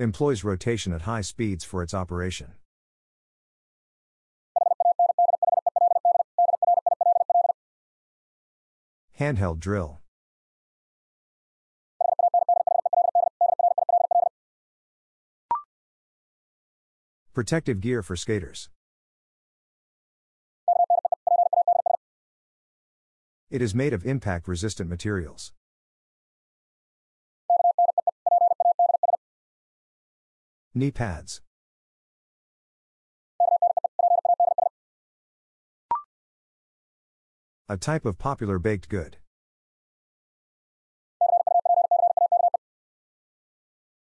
Speaker 1: Employs rotation at high speeds for its operation. Handheld drill. Protective gear for skaters. It is made of impact resistant materials. Knee pads. A type of popular baked good.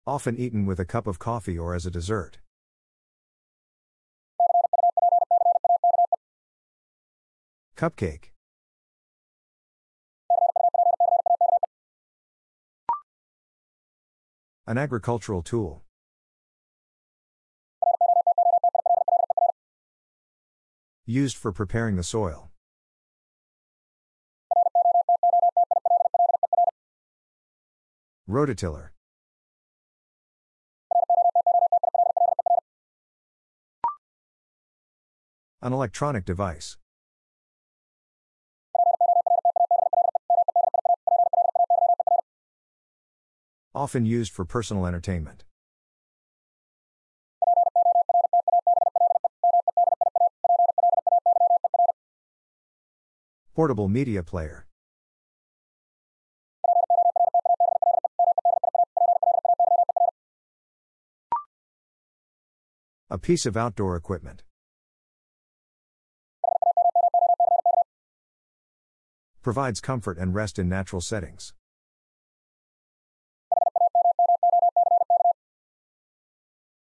Speaker 1: Often eaten with a cup of coffee or as a dessert. Cupcake. An agricultural tool. Used for preparing the soil. Rototiller. An electronic device. Often used for personal entertainment. Portable media player. A piece of outdoor equipment. Provides comfort and rest in natural settings.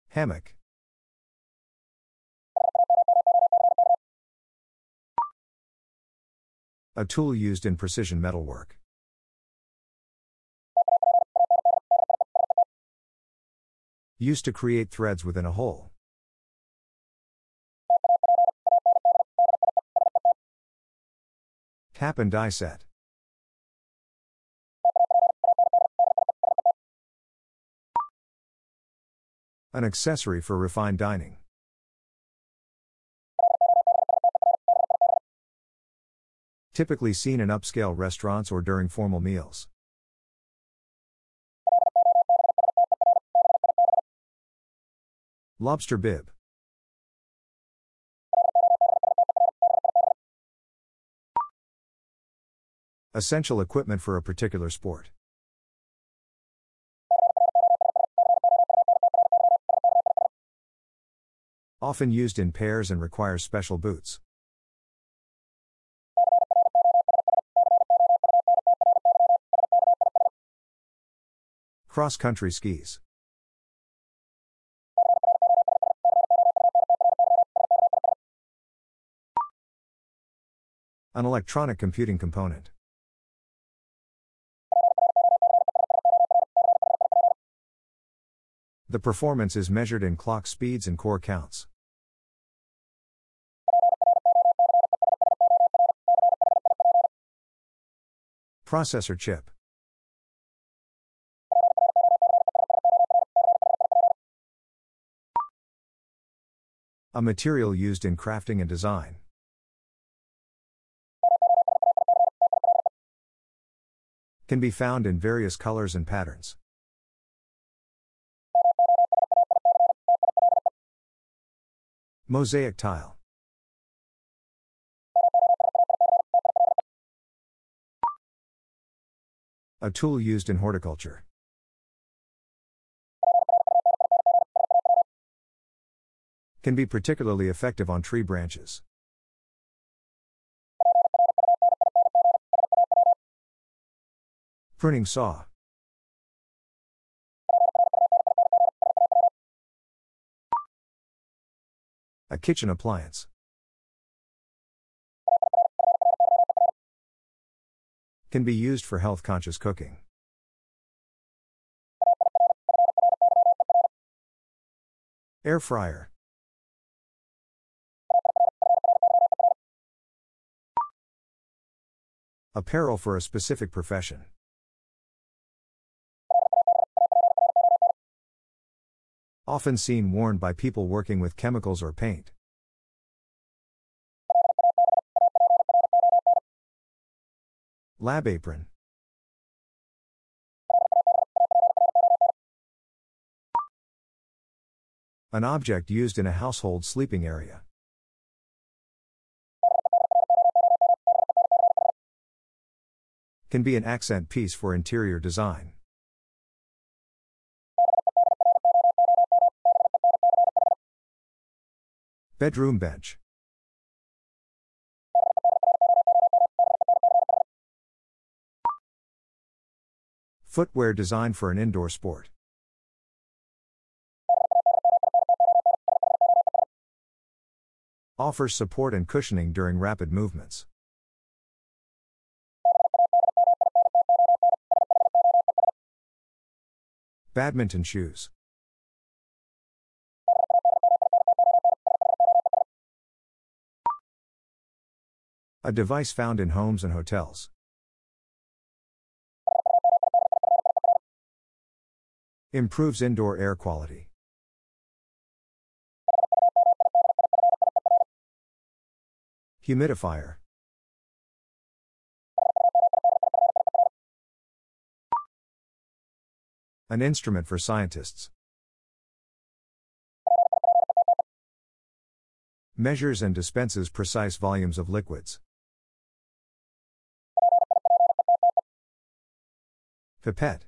Speaker 1: Hammock. A tool used in precision metalwork. Used to create threads within a hole. Tap and die set. An accessory for refined dining. Typically seen in upscale restaurants or during formal meals. Lobster bib. Essential equipment for a particular sport. Often used in pairs and requires special boots. Cross country skis. An electronic computing component. The performance is measured in clock speeds and core counts. Processor chip. A material used in crafting and design. Can be found in various colors and patterns. Mosaic tile. A tool used in horticulture. Can be particularly effective on tree branches. Pruning saw. A kitchen appliance. Can be used for health conscious cooking. Air fryer. Apparel for a specific profession. Often seen worn by people working with chemicals or paint. Lab apron. An object used in a household sleeping area. Can be an accent piece for interior design. Bedroom bench. Footwear designed for an indoor sport. Offers support and cushioning during rapid movements. Badminton shoes. A device found in homes and hotels. Improves indoor air quality. Humidifier. An instrument for scientists. Measures and dispenses precise volumes of liquids. Pipette.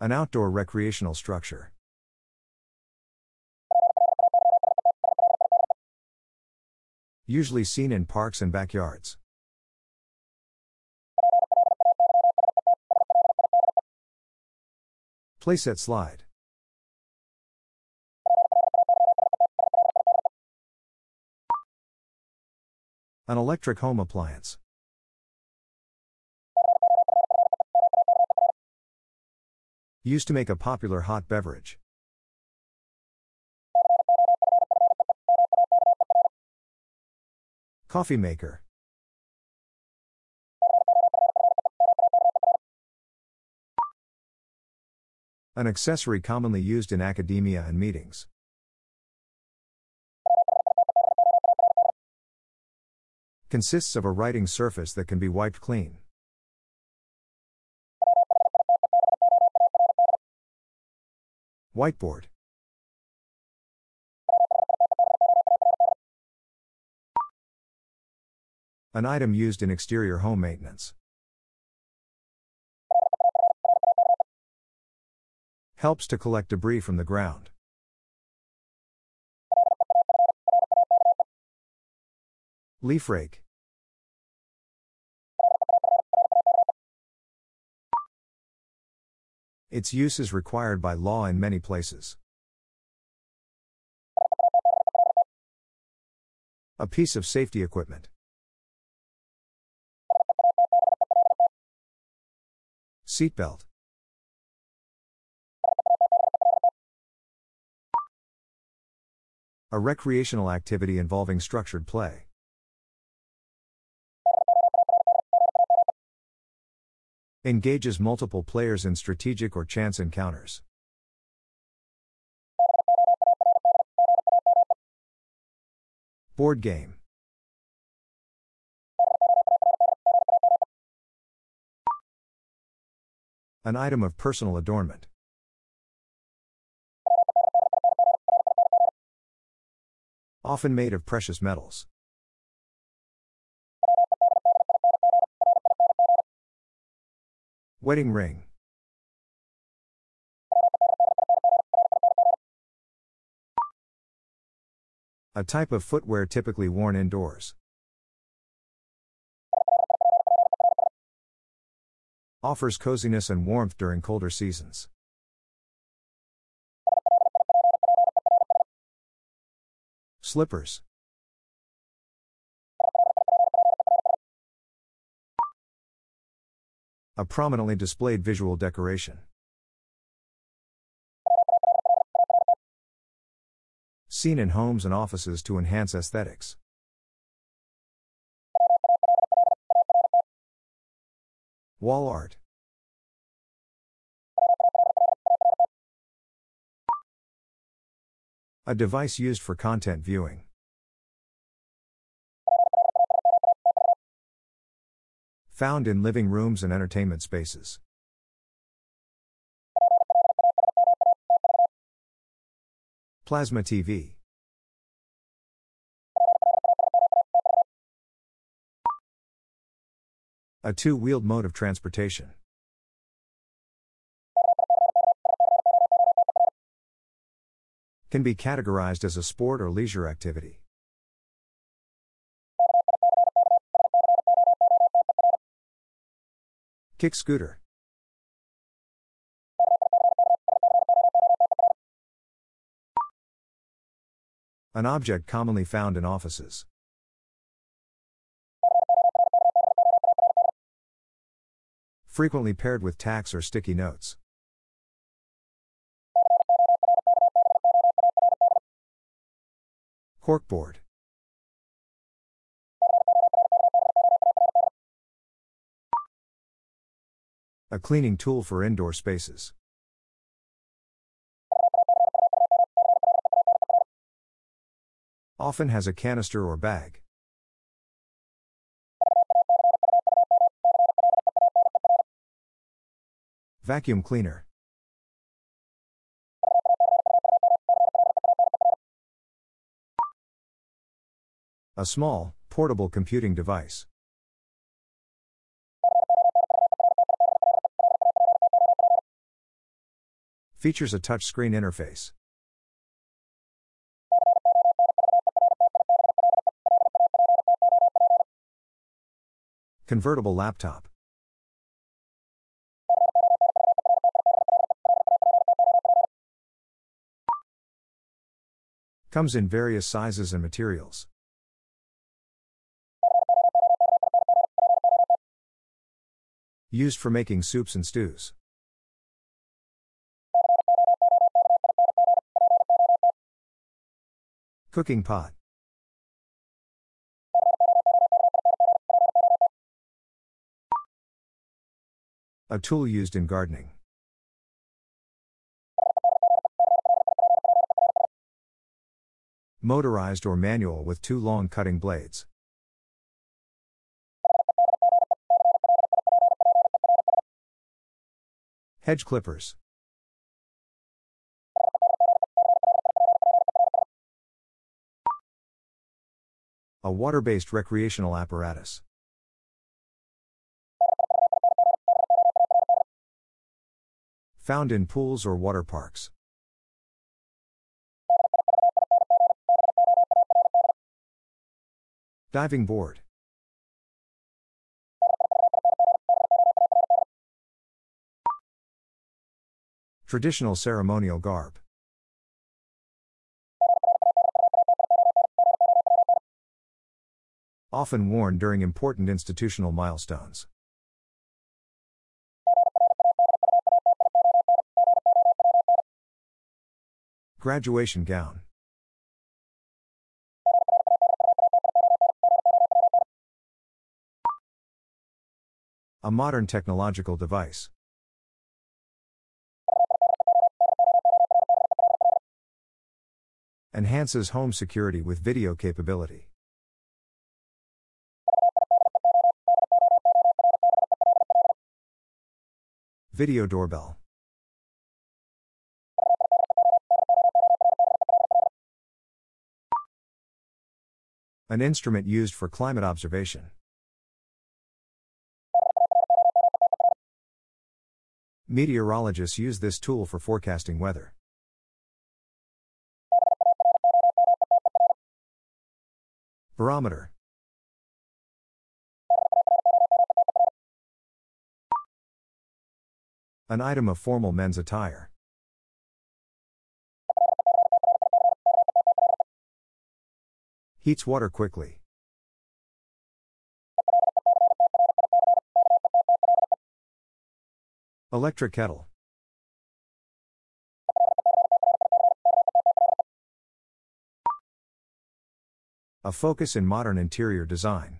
Speaker 1: An outdoor recreational structure. Usually seen in parks and backyards. Playset slide. An electric home appliance. Used to make a popular hot beverage. Coffee maker. An accessory commonly used in academia and meetings. Consists of a writing surface that can be wiped clean. Whiteboard. An item used in exterior home maintenance. Helps to collect debris from the ground. Leaf rake. Its use is required by law in many places. A piece of safety equipment. Seatbelt. A recreational activity involving structured play. Engages multiple players in strategic or chance encounters. Board game. An item of personal adornment. Often made of precious metals. Wedding ring. A type of footwear typically worn indoors. Offers coziness and warmth during colder seasons. Slippers. A prominently displayed visual decoration. Seen in homes and offices to enhance aesthetics. Wall art. A device used for content viewing. Found in living rooms and entertainment spaces. Plasma TV. A two wheeled mode of transportation. Can be categorized as a sport or leisure activity. Kick scooter. An object commonly found in offices. Frequently paired with tacks or sticky notes. Corkboard. A cleaning tool for indoor spaces. Often has a canister or bag. Vacuum cleaner. A small, portable computing device. Features a touchscreen interface. Convertible laptop. Comes in various sizes and materials. Used for making soups and stews. Cooking pot. A tool used in gardening. Motorized or manual with two long cutting blades. Hedge clippers. A water based recreational apparatus. Found in pools or water parks. Diving board. Traditional ceremonial garb. Often worn during important institutional milestones. Graduation gown. A modern technological device. Enhances home security with video capability. Video doorbell. An instrument used for climate observation. Meteorologists use this tool for forecasting weather. Barometer. An item of formal men's attire. Heats water quickly. Electric kettle. A focus in modern interior design.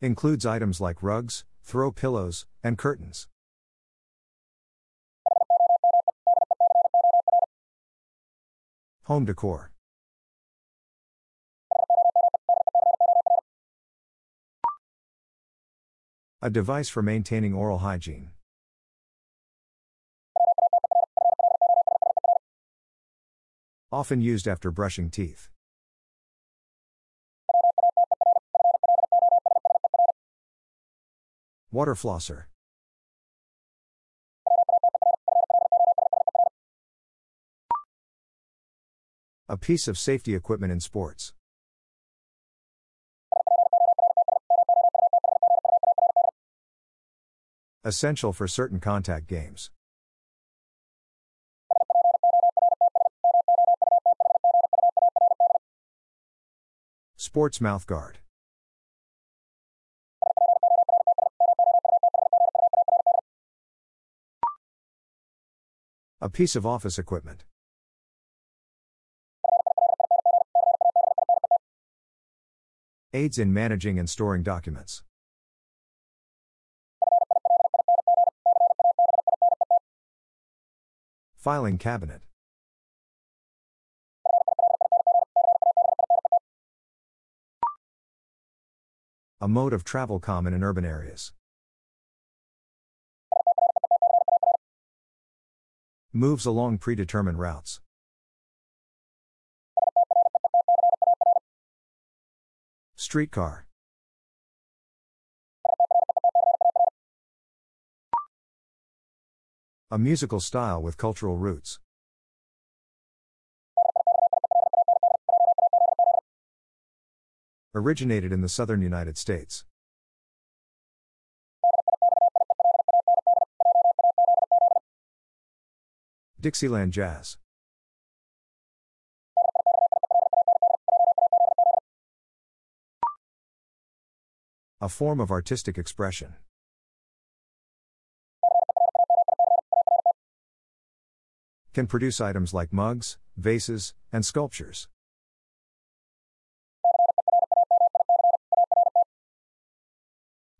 Speaker 1: Includes items like rugs, throw pillows, and curtains. Home decor. A device for maintaining oral hygiene. Often used after brushing teeth. Water flosser. A piece of safety equipment in sports. Essential for certain contact games. Sports mouthguard. A piece of office equipment. Aids in managing and storing documents. Filing cabinet. A mode of travel common in urban areas. Moves along predetermined routes. Streetcar. A musical style with cultural roots. Originated in the southern United States. Dixieland Jazz. A form of artistic expression. Can produce items like mugs, vases, and sculptures.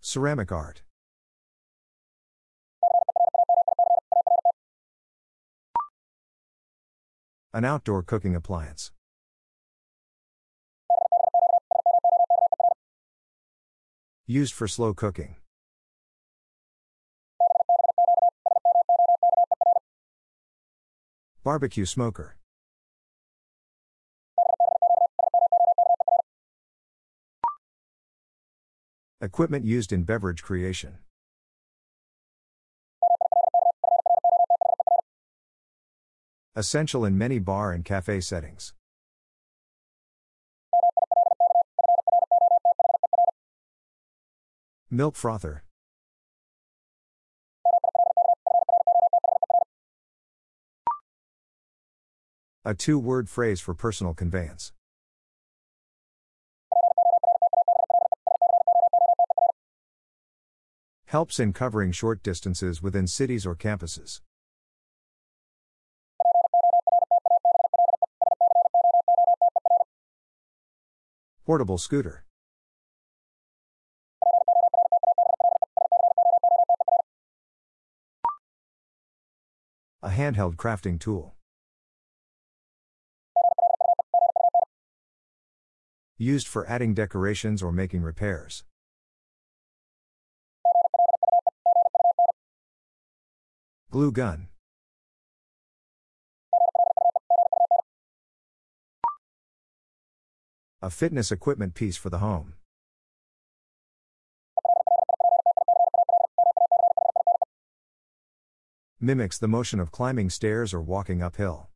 Speaker 1: Ceramic art. An outdoor cooking appliance. Used for slow cooking. Barbecue smoker. Equipment used in beverage creation. Essential in many bar and cafe settings. Milk frother. A two word phrase for personal conveyance. Helps in covering short distances within cities or campuses. Portable scooter. A handheld crafting tool. Used for adding decorations or making repairs. Glue gun. A fitness equipment piece for the home. Mimics the motion of climbing stairs or walking uphill.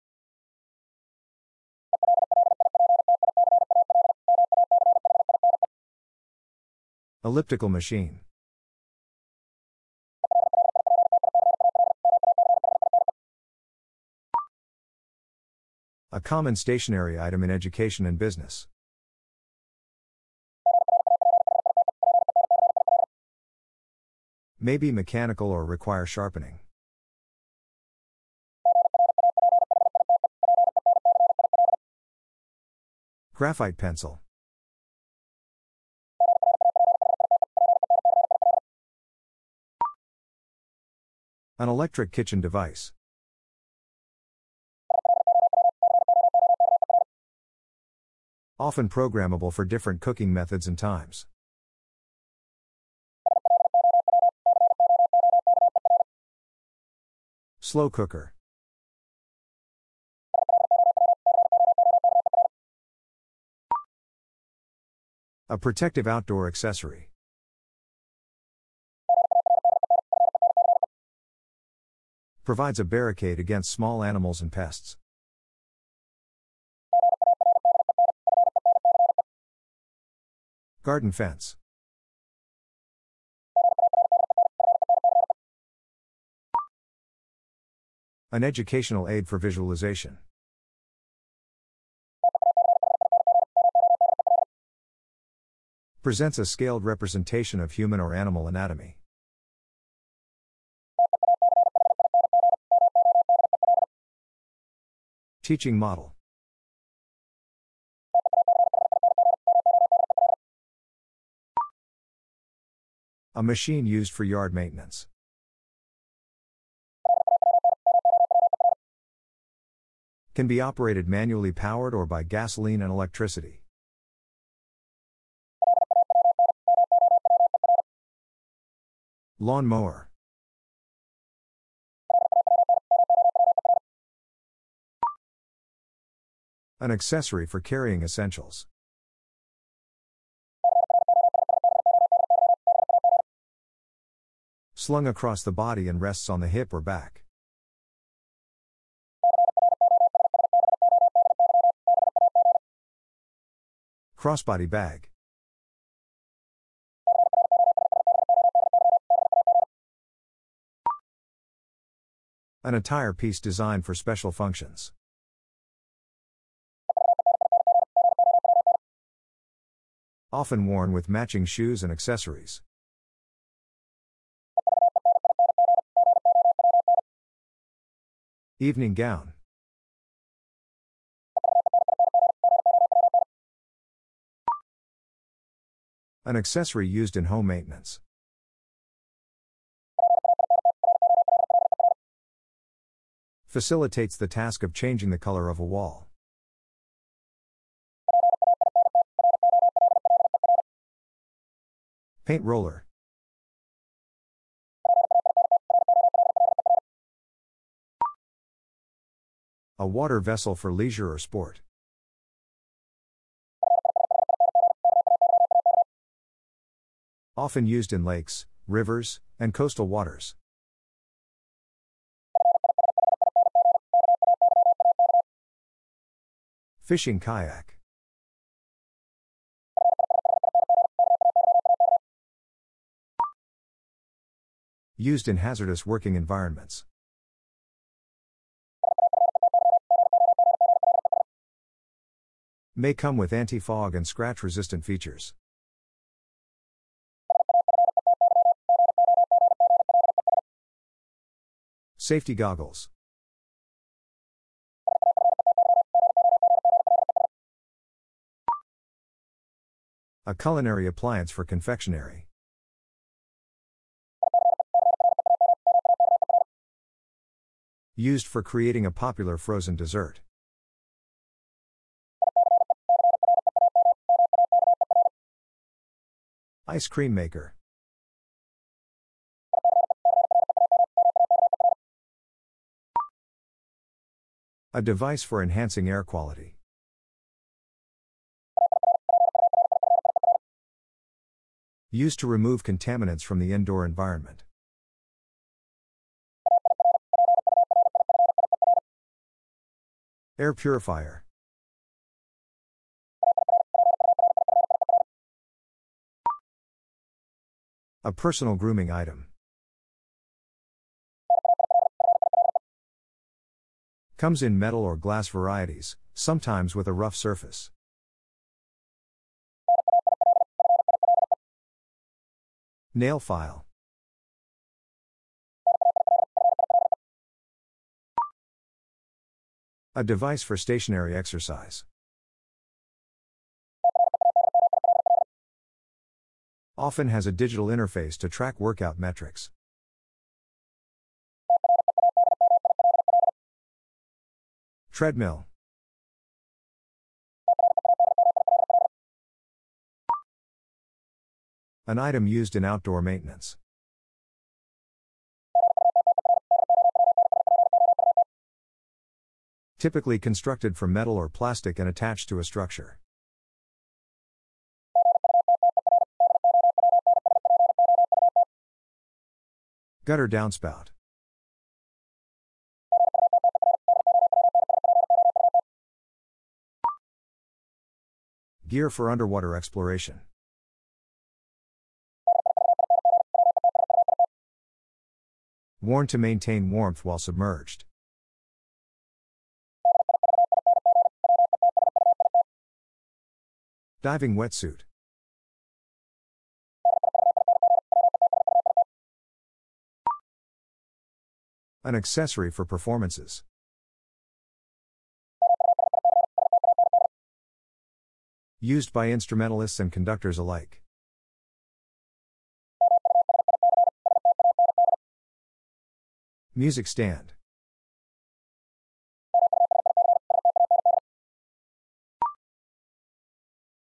Speaker 1: Elliptical machine. A common stationery item in education and business. May be mechanical or require sharpening. Graphite pencil. An electric kitchen device. Often programmable for different cooking methods and times. Slow cooker. A protective outdoor accessory. Provides a barricade against small animals and pests. Garden fence. An educational aid for visualization. Presents a scaled representation of human or animal anatomy. Teaching model. A machine used for yard maintenance. Can be operated manually powered or by gasoline and electricity. Lawn mower. An accessory for carrying essentials. Slung across the body and rests on the hip or back. Crossbody bag. An attire piece designed for special functions. Often worn with matching shoes and accessories. Evening gown. An accessory used in home maintenance. Facilitates the task of changing the color of a wall. Paint roller. A water vessel for leisure or sport. Often used in lakes, rivers, and coastal waters. Fishing kayak. Used in hazardous working environments. May come with anti fog and scratch resistant features. Safety goggles. A culinary appliance for confectionery. Used for creating a popular frozen dessert. Ice cream maker. A device for enhancing air quality. Used to remove contaminants from the indoor environment. Air purifier. A personal grooming item. Comes in metal or glass varieties, sometimes with a rough surface. Nail file. A device for stationary exercise. Often has a digital interface to track workout metrics. Treadmill. An item used in outdoor maintenance. Typically constructed from metal or plastic and attached to a structure. Gutter downspout. Gear for underwater exploration. Worn to maintain warmth while submerged. Diving wetsuit. An accessory for performances. Used by instrumentalists and conductors alike. Music stand.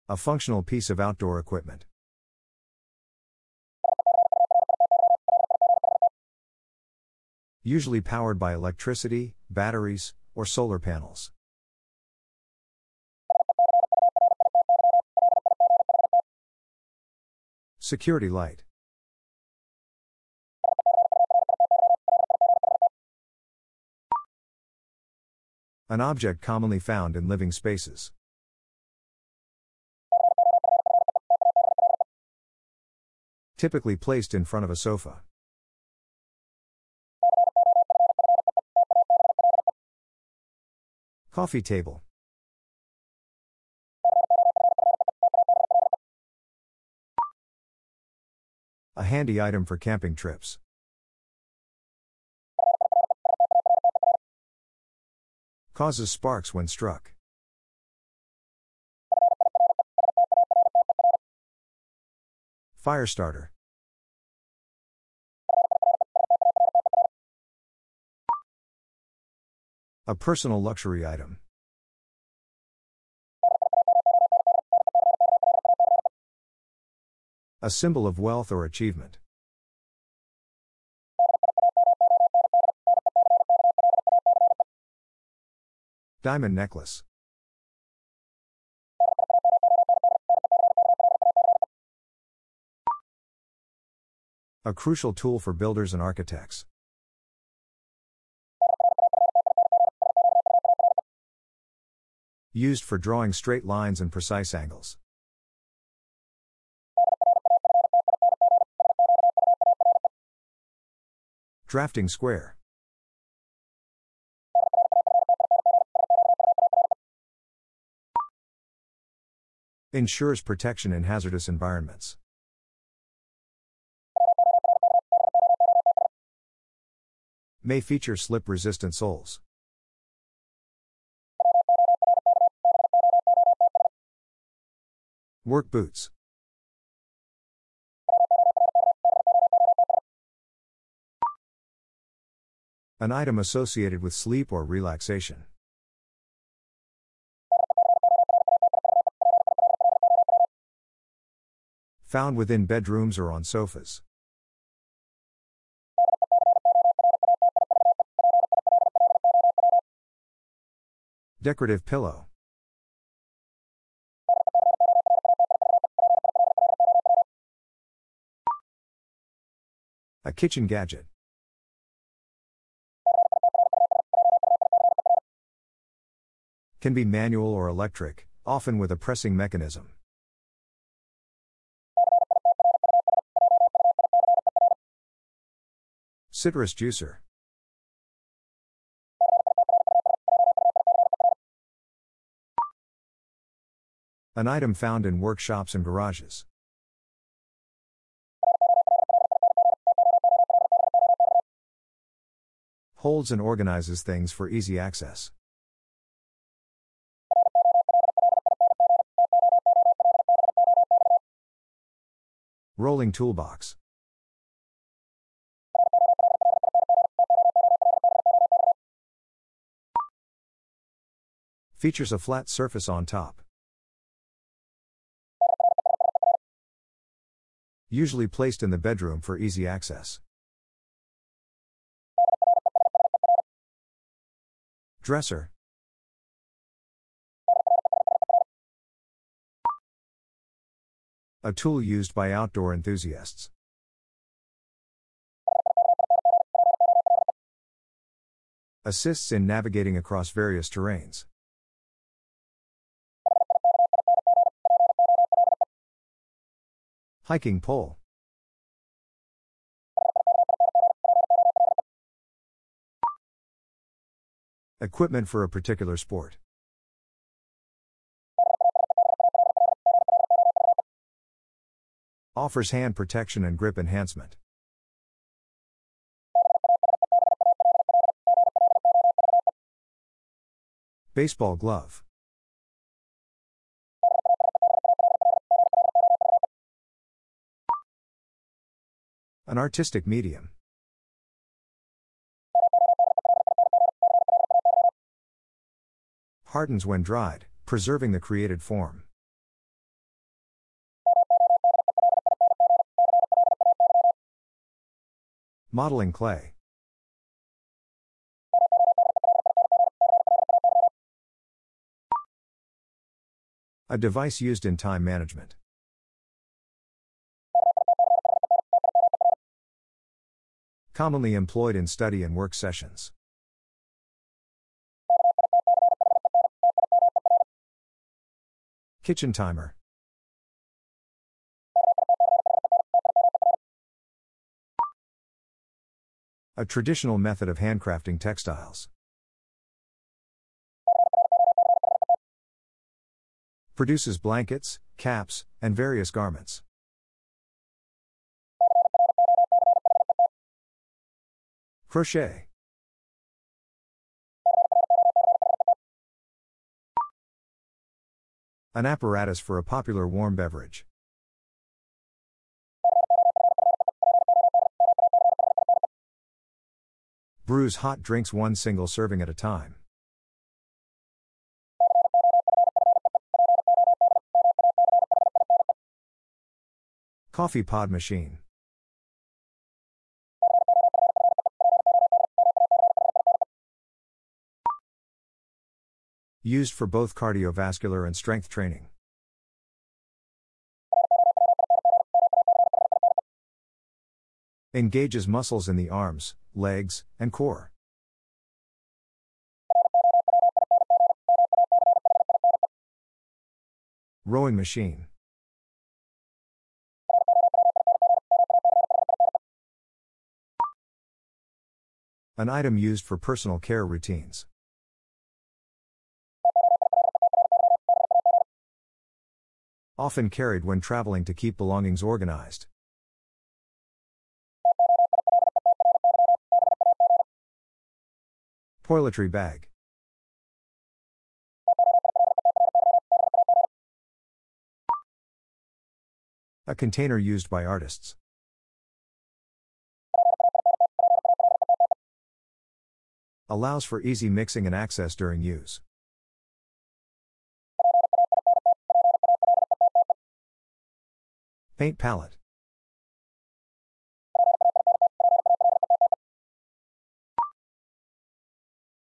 Speaker 1: A functional piece of outdoor equipment. Usually powered by electricity, batteries, or solar panels. Security light. An object commonly found in living spaces. Typically placed in front of a sofa. Coffee table. A handy item for camping trips. Causes sparks when struck. Fire starter. A personal luxury item. A symbol of wealth or achievement. Diamond necklace. A crucial tool for builders and architects. Used for drawing straight lines and precise angles. Drafting square. Ensures protection in hazardous environments. May feature slip resistant soles. Work boots. An item associated with sleep or relaxation. Found within bedrooms or on sofas. Decorative pillow. A kitchen gadget. Can be manual or electric, often with a pressing mechanism. Citrus juicer. An item found in workshops and garages. Holds and organizes things for easy access. Rolling toolbox. Features a flat surface on top. Usually placed in the bedroom for easy access. Dresser. A tool used by outdoor enthusiasts. Assists in navigating across various terrains. Hiking pole. Equipment for a particular sport. Offers hand protection and grip enhancement. Baseball glove. An artistic medium. Hardens when dried, preserving the created form. Modeling clay. A device used in time management. Commonly employed in study and work sessions. Kitchen timer. A traditional method of handcrafting textiles. Produces blankets, caps, and various garments. Crochet. An apparatus for a popular warm beverage. Brews hot drinks one single serving at a time. Coffee pod machine. Used for both cardiovascular and strength training. Engages muscles in the arms, legs, and core. Rowing machine. An item used for personal care routines. Often carried when traveling to keep belongings organized. Toiletry bag. A container used by artists. Allows for easy mixing and access during use. Paint palette.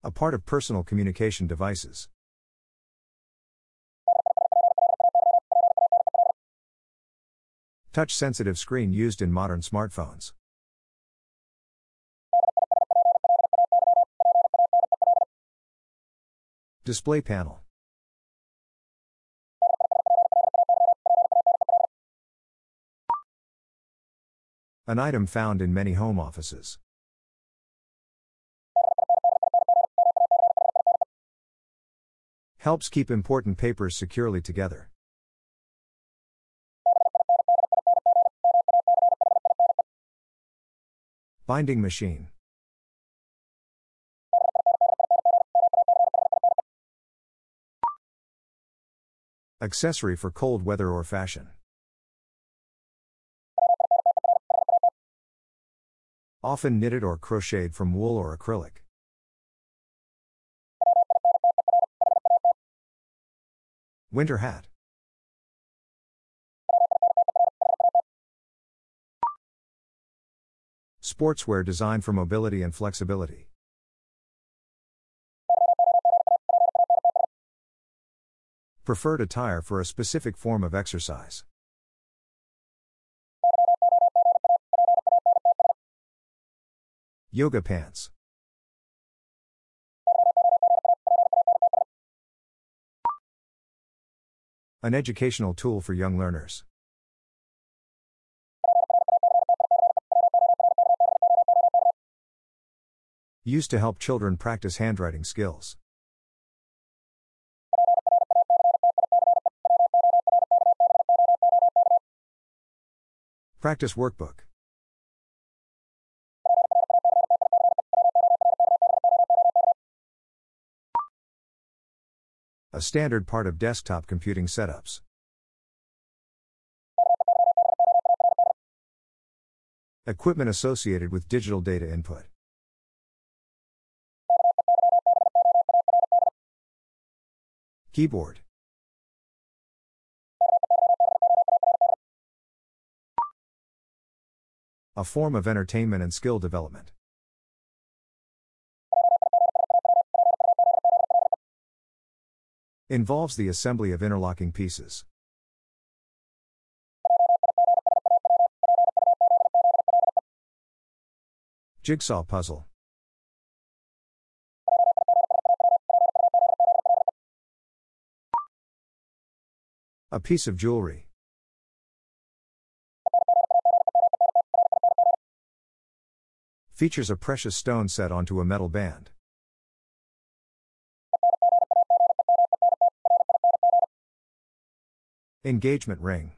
Speaker 1: A part of personal communication devices. Touch sensitive screen used in modern smartphones. Display panel. An item found in many home offices. Helps keep important papers securely together. Binding machine. Accessory for cold weather or fashion. Often knitted or crocheted from wool or acrylic. Winter hat. Sportswear designed for mobility and flexibility. Preferred attire for a specific form of exercise. Yoga pants. An educational tool for young learners. Used to help children practice handwriting skills. Practice workbook. A standard part of desktop computing setups. Equipment associated with digital data input. Keyboard. A form of entertainment and skill development. Involves the assembly of interlocking pieces. Jigsaw puzzle. A piece of jewelry. Features a precious stone set onto a metal band. Engagement ring.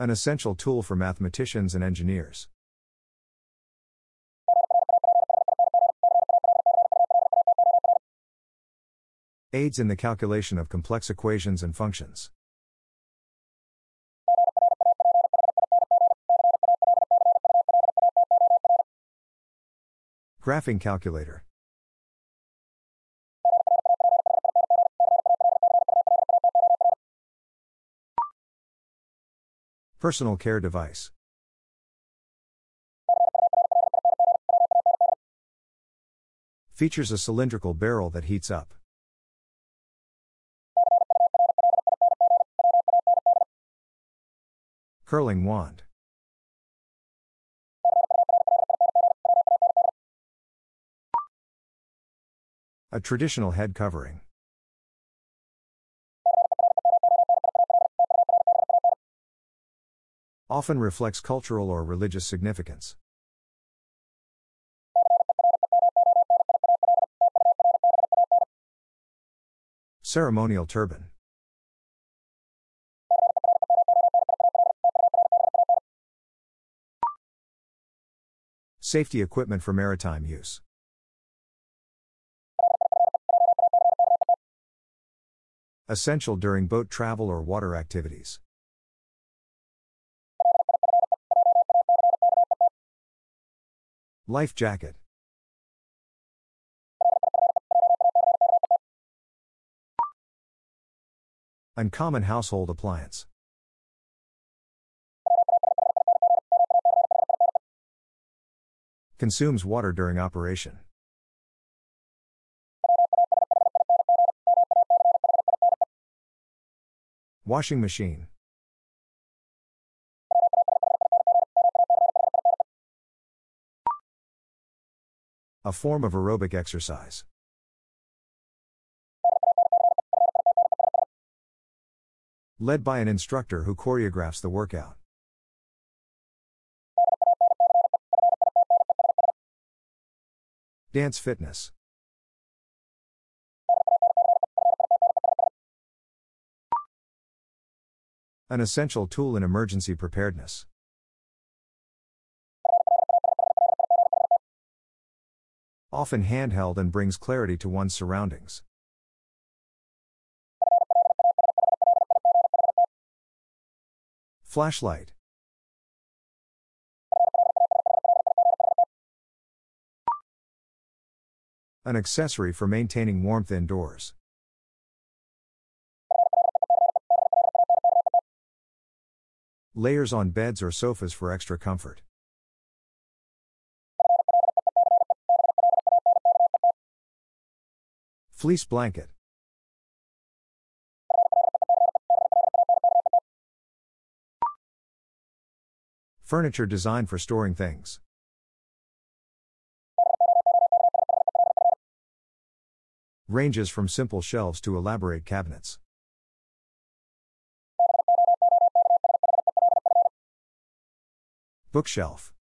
Speaker 1: An essential tool for mathematicians and engineers. Aids in the calculation of complex equations and functions. Graphing calculator. Personal care device. Features a cylindrical barrel that heats up. Curling wand. A traditional head covering. Often reflects cultural or religious significance. Ceremonial turban. Safety equipment for maritime use. Essential during boat travel or water activities. Life jacket. Uncommon household appliance. Consumes water during operation. Washing machine. A form of aerobic exercise. Led by an instructor who choreographs the workout. Dance fitness. An essential tool in emergency preparedness. Often handheld and brings clarity to one's surroundings. Flashlight. An accessory for maintaining warmth indoors. Layers on beds or sofas for extra comfort. Fleece blanket. Furniture designed for storing things. Ranges from simple shelves to elaborate cabinets. Bookshelf.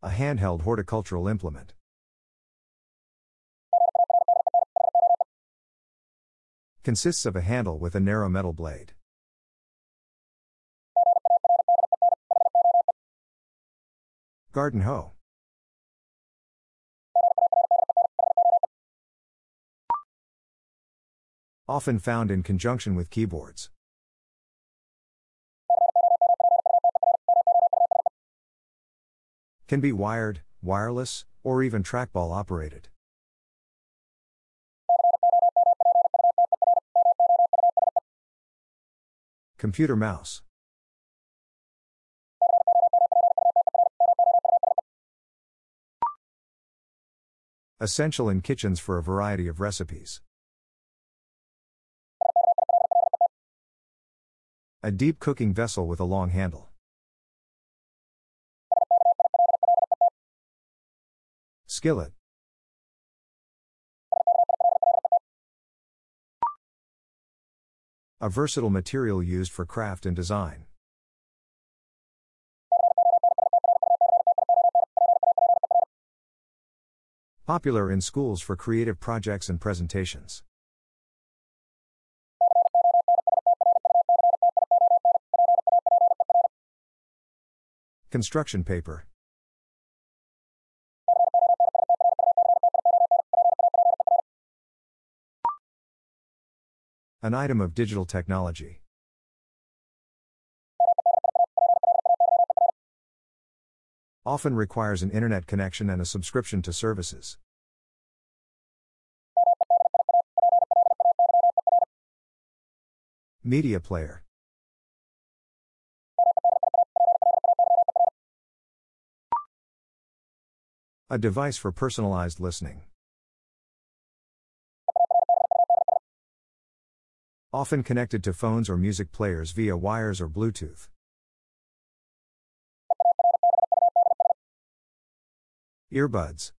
Speaker 1: A handheld horticultural implement. Consists of a handle with a narrow metal blade. Garden hoe. Often found in conjunction with keyboards. Can be wired, wireless, Or even trackball operated. Computer mouse. Essential in kitchens for a variety of recipes. A deep cooking vessel with a long handle. Skillet. A versatile material used for craft and design. Popular in schools for creative projects and presentations. Construction paper. An item of digital technology. Often requires an internet connection and a subscription to services. Media player. A device for personalized listening. Often connected to phones or music players via wires or Bluetooth. Earbuds.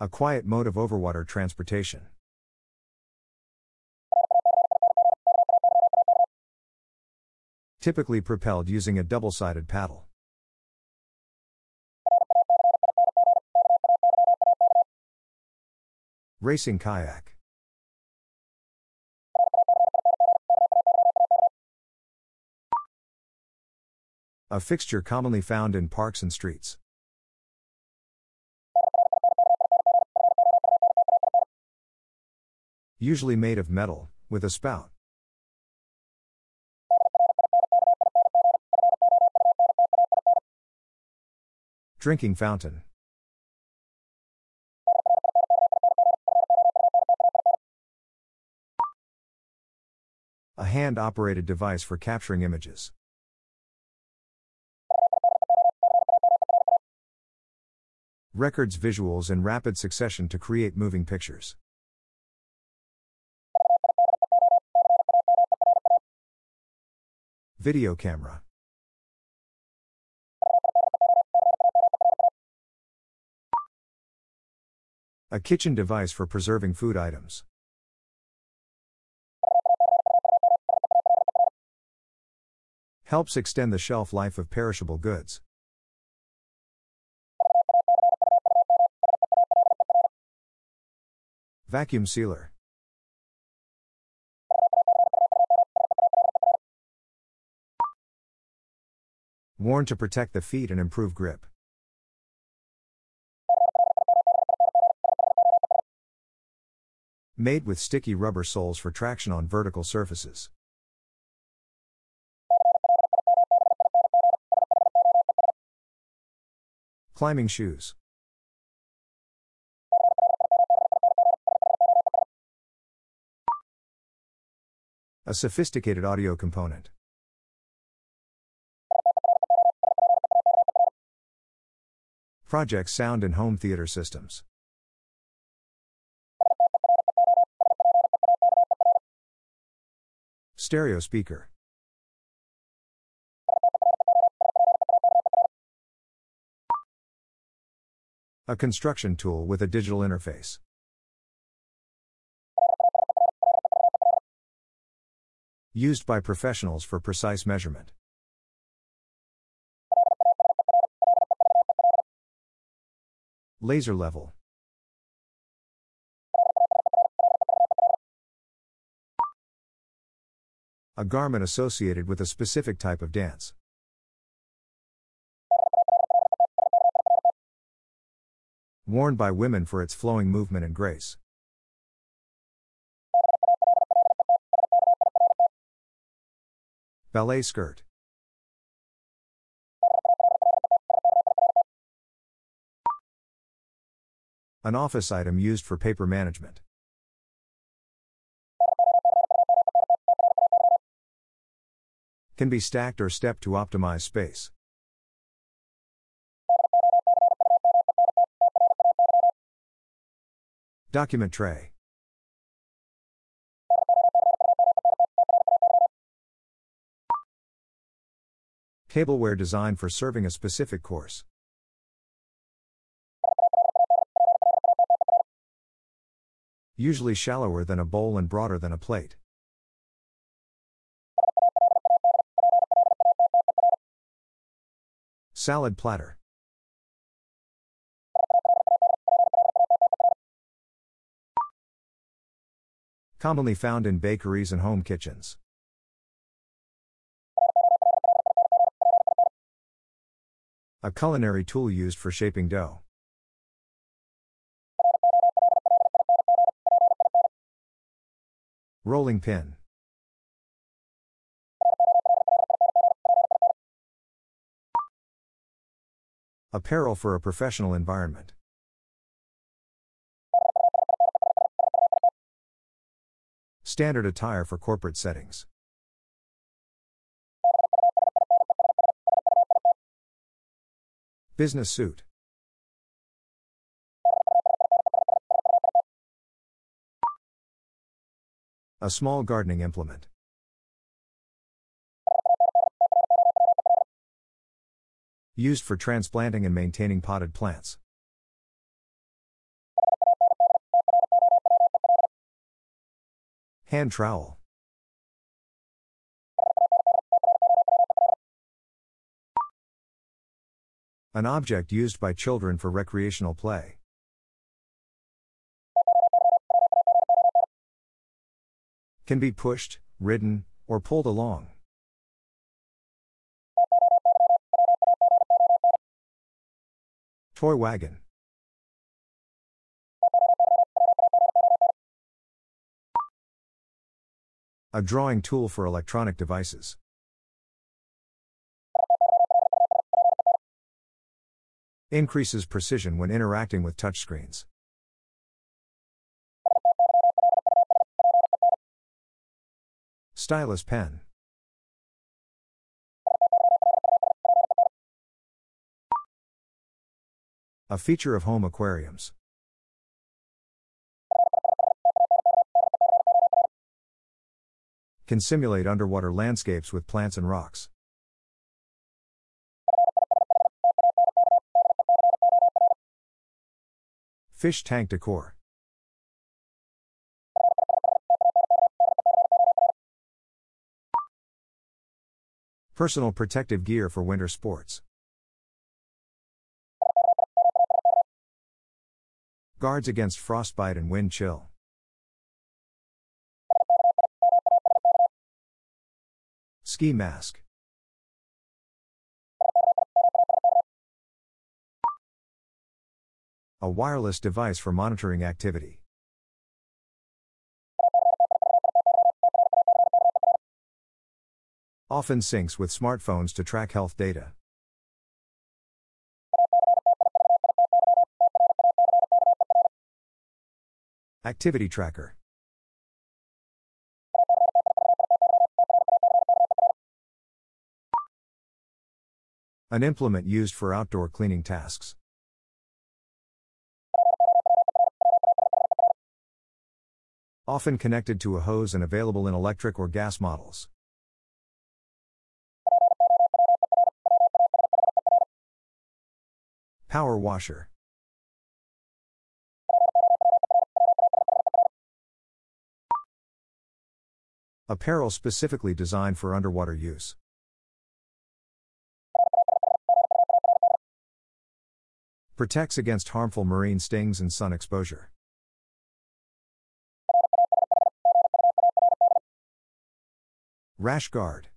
Speaker 1: A quiet mode of overwater transportation. Typically propelled using a double sided paddle. Racing kayak. A fixture commonly found in parks and streets. Usually made of metal, with a spout. Drinking fountain. A hand operated device for capturing images. Records visuals in rapid succession to create moving pictures. Video camera. A kitchen device for preserving food items. Helps extend the shelf life of perishable goods. Vacuum sealer. Worn to protect the feet and improve grip. Made with sticky rubber soles for traction on vertical surfaces. Climbing shoes. A sophisticated audio component. Project sound and home theater systems. Stereo speaker. A construction tool with a digital interface. Used by professionals for precise measurement. Laser level. A garment associated with a specific type of dance. worn by women for its flowing movement and grace. Ballet skirt. An office item used for paper management. Can be stacked or stepped to optimize space. Document tray. Tableware designed for serving a specific course. Usually shallower than a bowl and broader than a plate. Salad platter. Commonly found in bakeries and home kitchens. A culinary tool used for shaping dough. Rolling pin. Apparel for a professional environment. Standard attire for corporate settings. Business suit. A small gardening implement. Used for transplanting and maintaining potted plants. Hand trowel. An object used by children for recreational play. Can be pushed, ridden, or pulled along. Toy wagon. A drawing tool for electronic devices. Increases precision when interacting with touchscreens. Stylus pen. A feature of home aquariums. Can simulate underwater landscapes with plants and rocks. Fish tank decor. Personal protective gear for winter sports. Guards against frostbite and wind chill. Ski mask. A wireless device for monitoring activity. Often syncs with smartphones to track health data. Activity tracker. An implement used for outdoor cleaning tasks. Often connected to a hose and available in electric or gas models. Power washer. Apparel specifically designed for underwater use. Protects against harmful marine stings and sun exposure. Rash guard.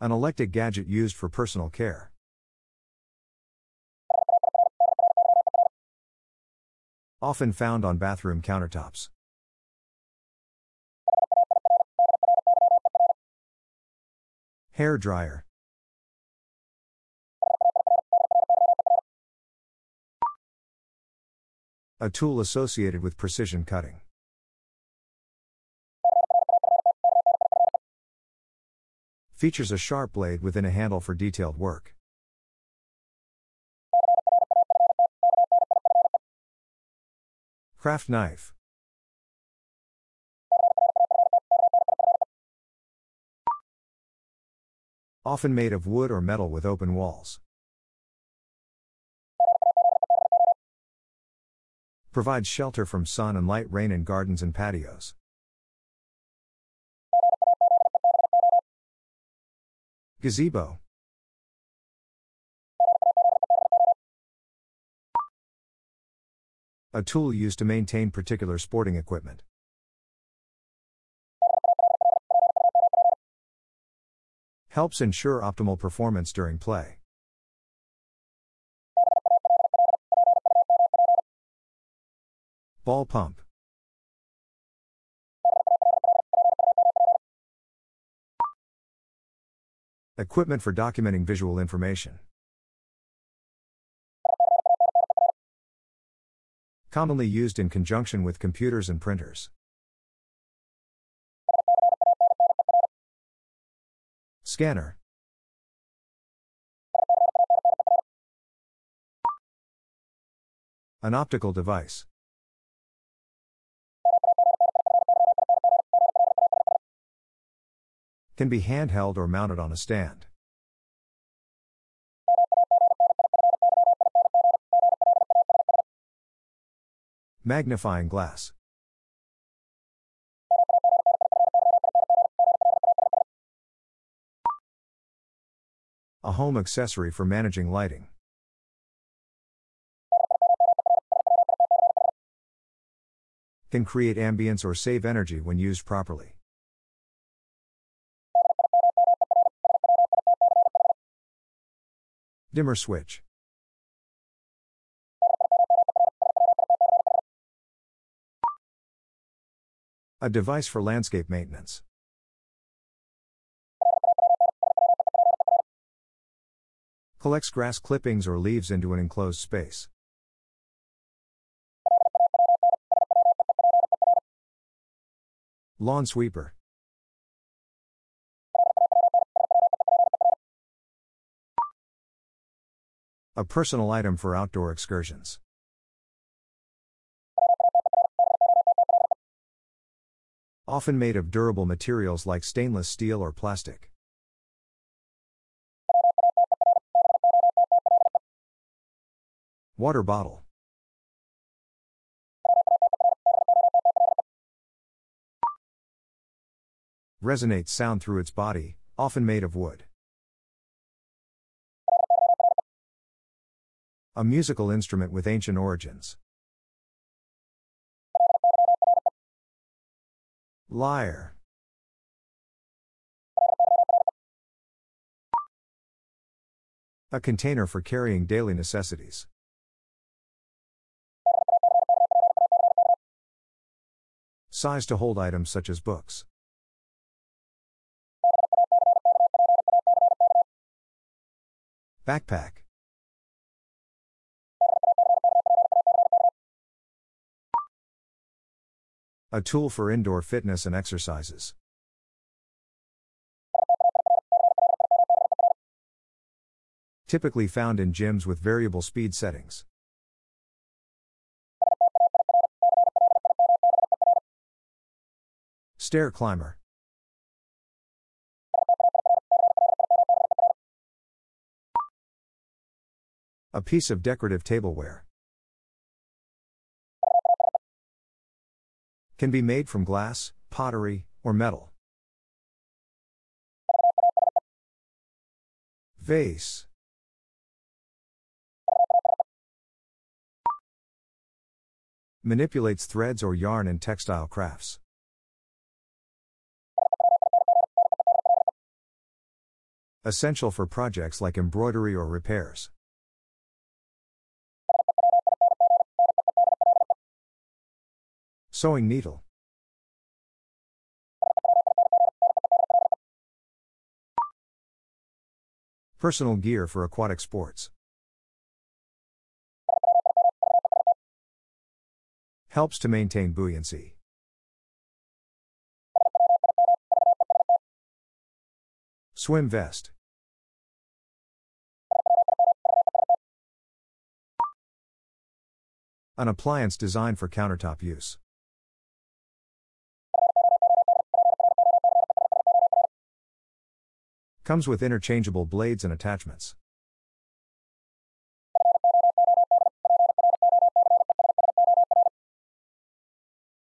Speaker 1: An electric gadget used for personal care. Often found on bathroom countertops. Hair dryer. A tool associated with precision cutting. Features a sharp blade within a handle for detailed work. Craft knife. Often made of wood or metal with open walls. Provides shelter from sun and light rain in gardens and patios. Gazebo. A tool used to maintain particular sporting equipment. Helps ensure optimal performance during play. Ball pump. Equipment for documenting visual information. Commonly used in conjunction with computers and printers. Scanner. An optical device. Can be handheld or mounted on a stand. Magnifying glass. A home accessory for managing lighting. Can create ambience or save energy when used properly. Dimmer switch. A device for landscape maintenance. Collects grass clippings or leaves into an enclosed space. Lawn sweeper. A personal item for outdoor excursions. Often made of durable materials like stainless steel or plastic. Water bottle. Resonates sound through its body, often made of wood. A musical instrument with ancient origins. Lyre. A container for carrying daily necessities. Size to hold items such as books. Backpack. A tool for indoor fitness and exercises. Typically found in gyms with variable speed settings. Stair climber. A piece of decorative tableware. Can be made from glass, pottery, or metal. Vase. Manipulates threads or yarn in textile crafts. Essential for projects like embroidery or repairs. Sewing needle. Personal gear for aquatic sports. Helps to maintain buoyancy. Swim vest. An appliance designed for countertop use. Comes with interchangeable blades and attachments.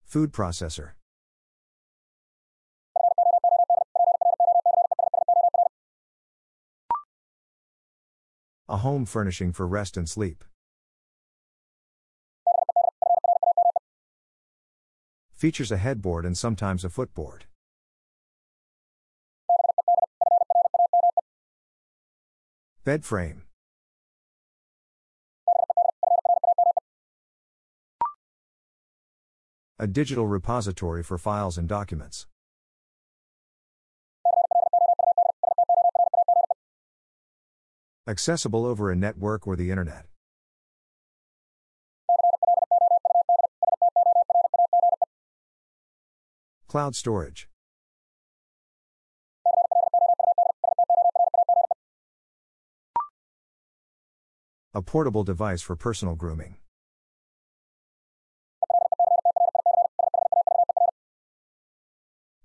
Speaker 1: Food processor. A home furnishing for rest and sleep. Features a headboard and sometimes a footboard. Bed frame. A digital repository for files and documents. Accessible over a network or the Internet. Cloud storage. A portable device for personal grooming.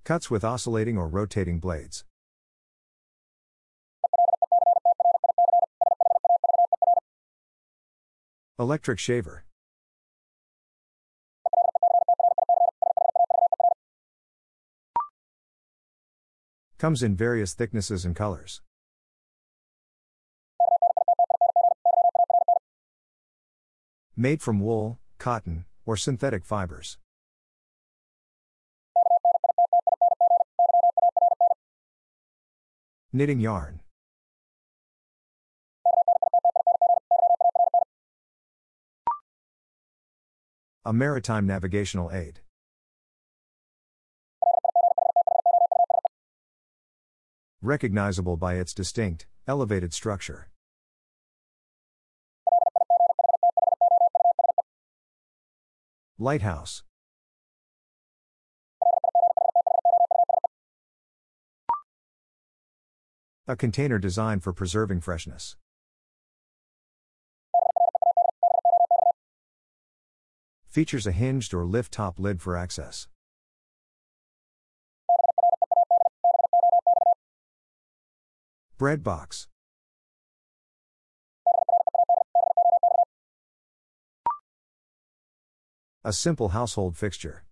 Speaker 1: Cuts with oscillating or rotating blades. Electric shaver. Comes in various thicknesses and colors. Made from wool, cotton, or synthetic fibers. Knitting yarn. A maritime navigational aid. Recognizable by its distinct, elevated structure. Lighthouse. A container designed for preserving freshness. Features a hinged or lift top lid for access. Bread box. A simple household fixture.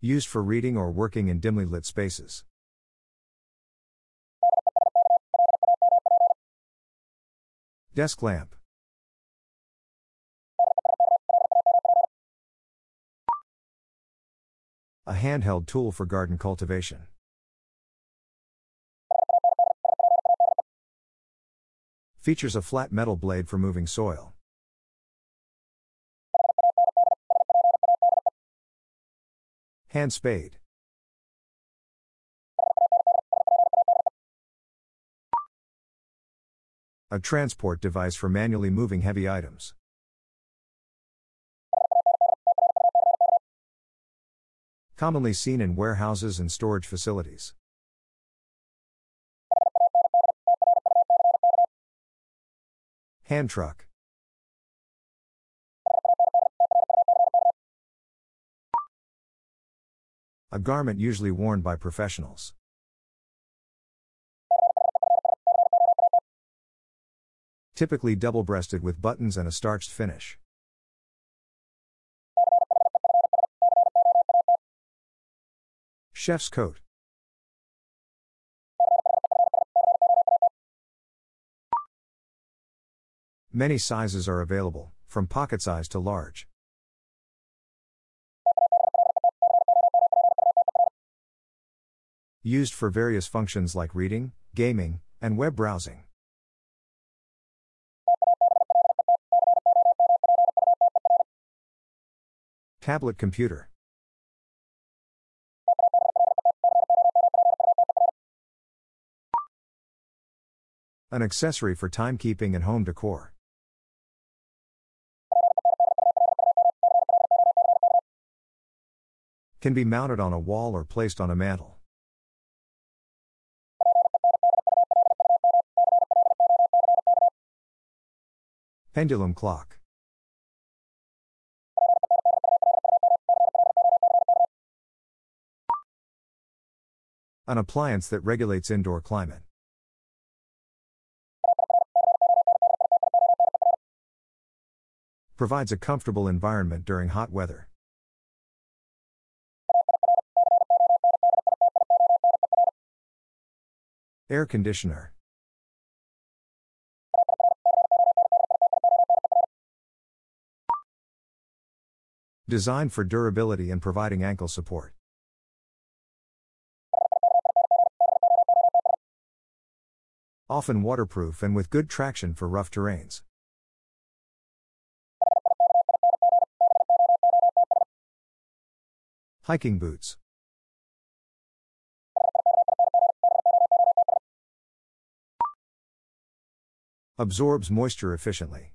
Speaker 1: Used for reading or working in dimly lit spaces. Desk lamp. A handheld tool for garden cultivation. Features a flat metal blade for moving soil. Hand spade. A transport device for manually moving heavy items. Commonly seen in warehouses and storage facilities. Hand truck. A garment usually worn by professionals. Typically double breasted with buttons and a starched finish. Chef's coat. Many sizes are available, from pocket size to large. Used for various functions like reading, gaming, and web browsing. Tablet computer. An accessory for timekeeping and home decor. Can be mounted on a wall or placed on a mantel. Pendulum clock. An appliance that regulates indoor climate. Provides a comfortable environment during hot weather. Air conditioner. Designed for durability and providing ankle support. Often waterproof and with good traction for rough terrains. Hiking boots. Absorbs moisture efficiently.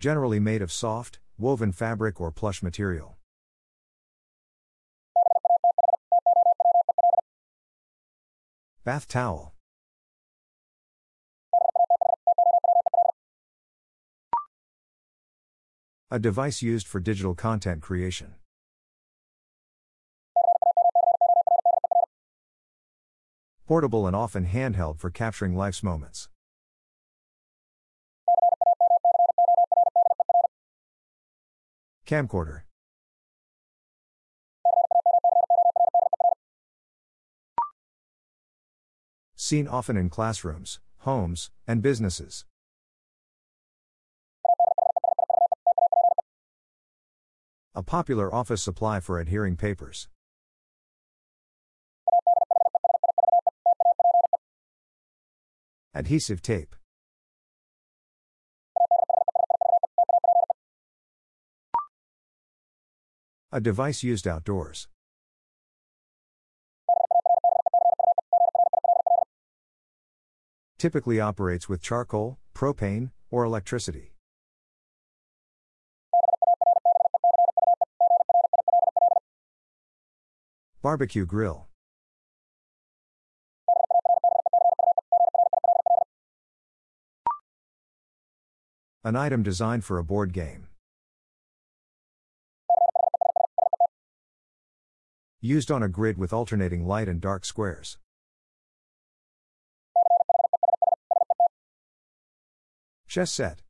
Speaker 1: Generally made of soft, woven fabric or plush material. Bath towel. A device used for digital content creation. Portable and often handheld for capturing life's moments. Camcorder. Seen often in classrooms, homes, and businesses. A popular office supply for adhering papers. Adhesive tape. A device used outdoors. Typically operates with charcoal, propane, or electricity. Barbecue grill. An item designed for a board game. Used on a grid with alternating light and dark squares. Chess set.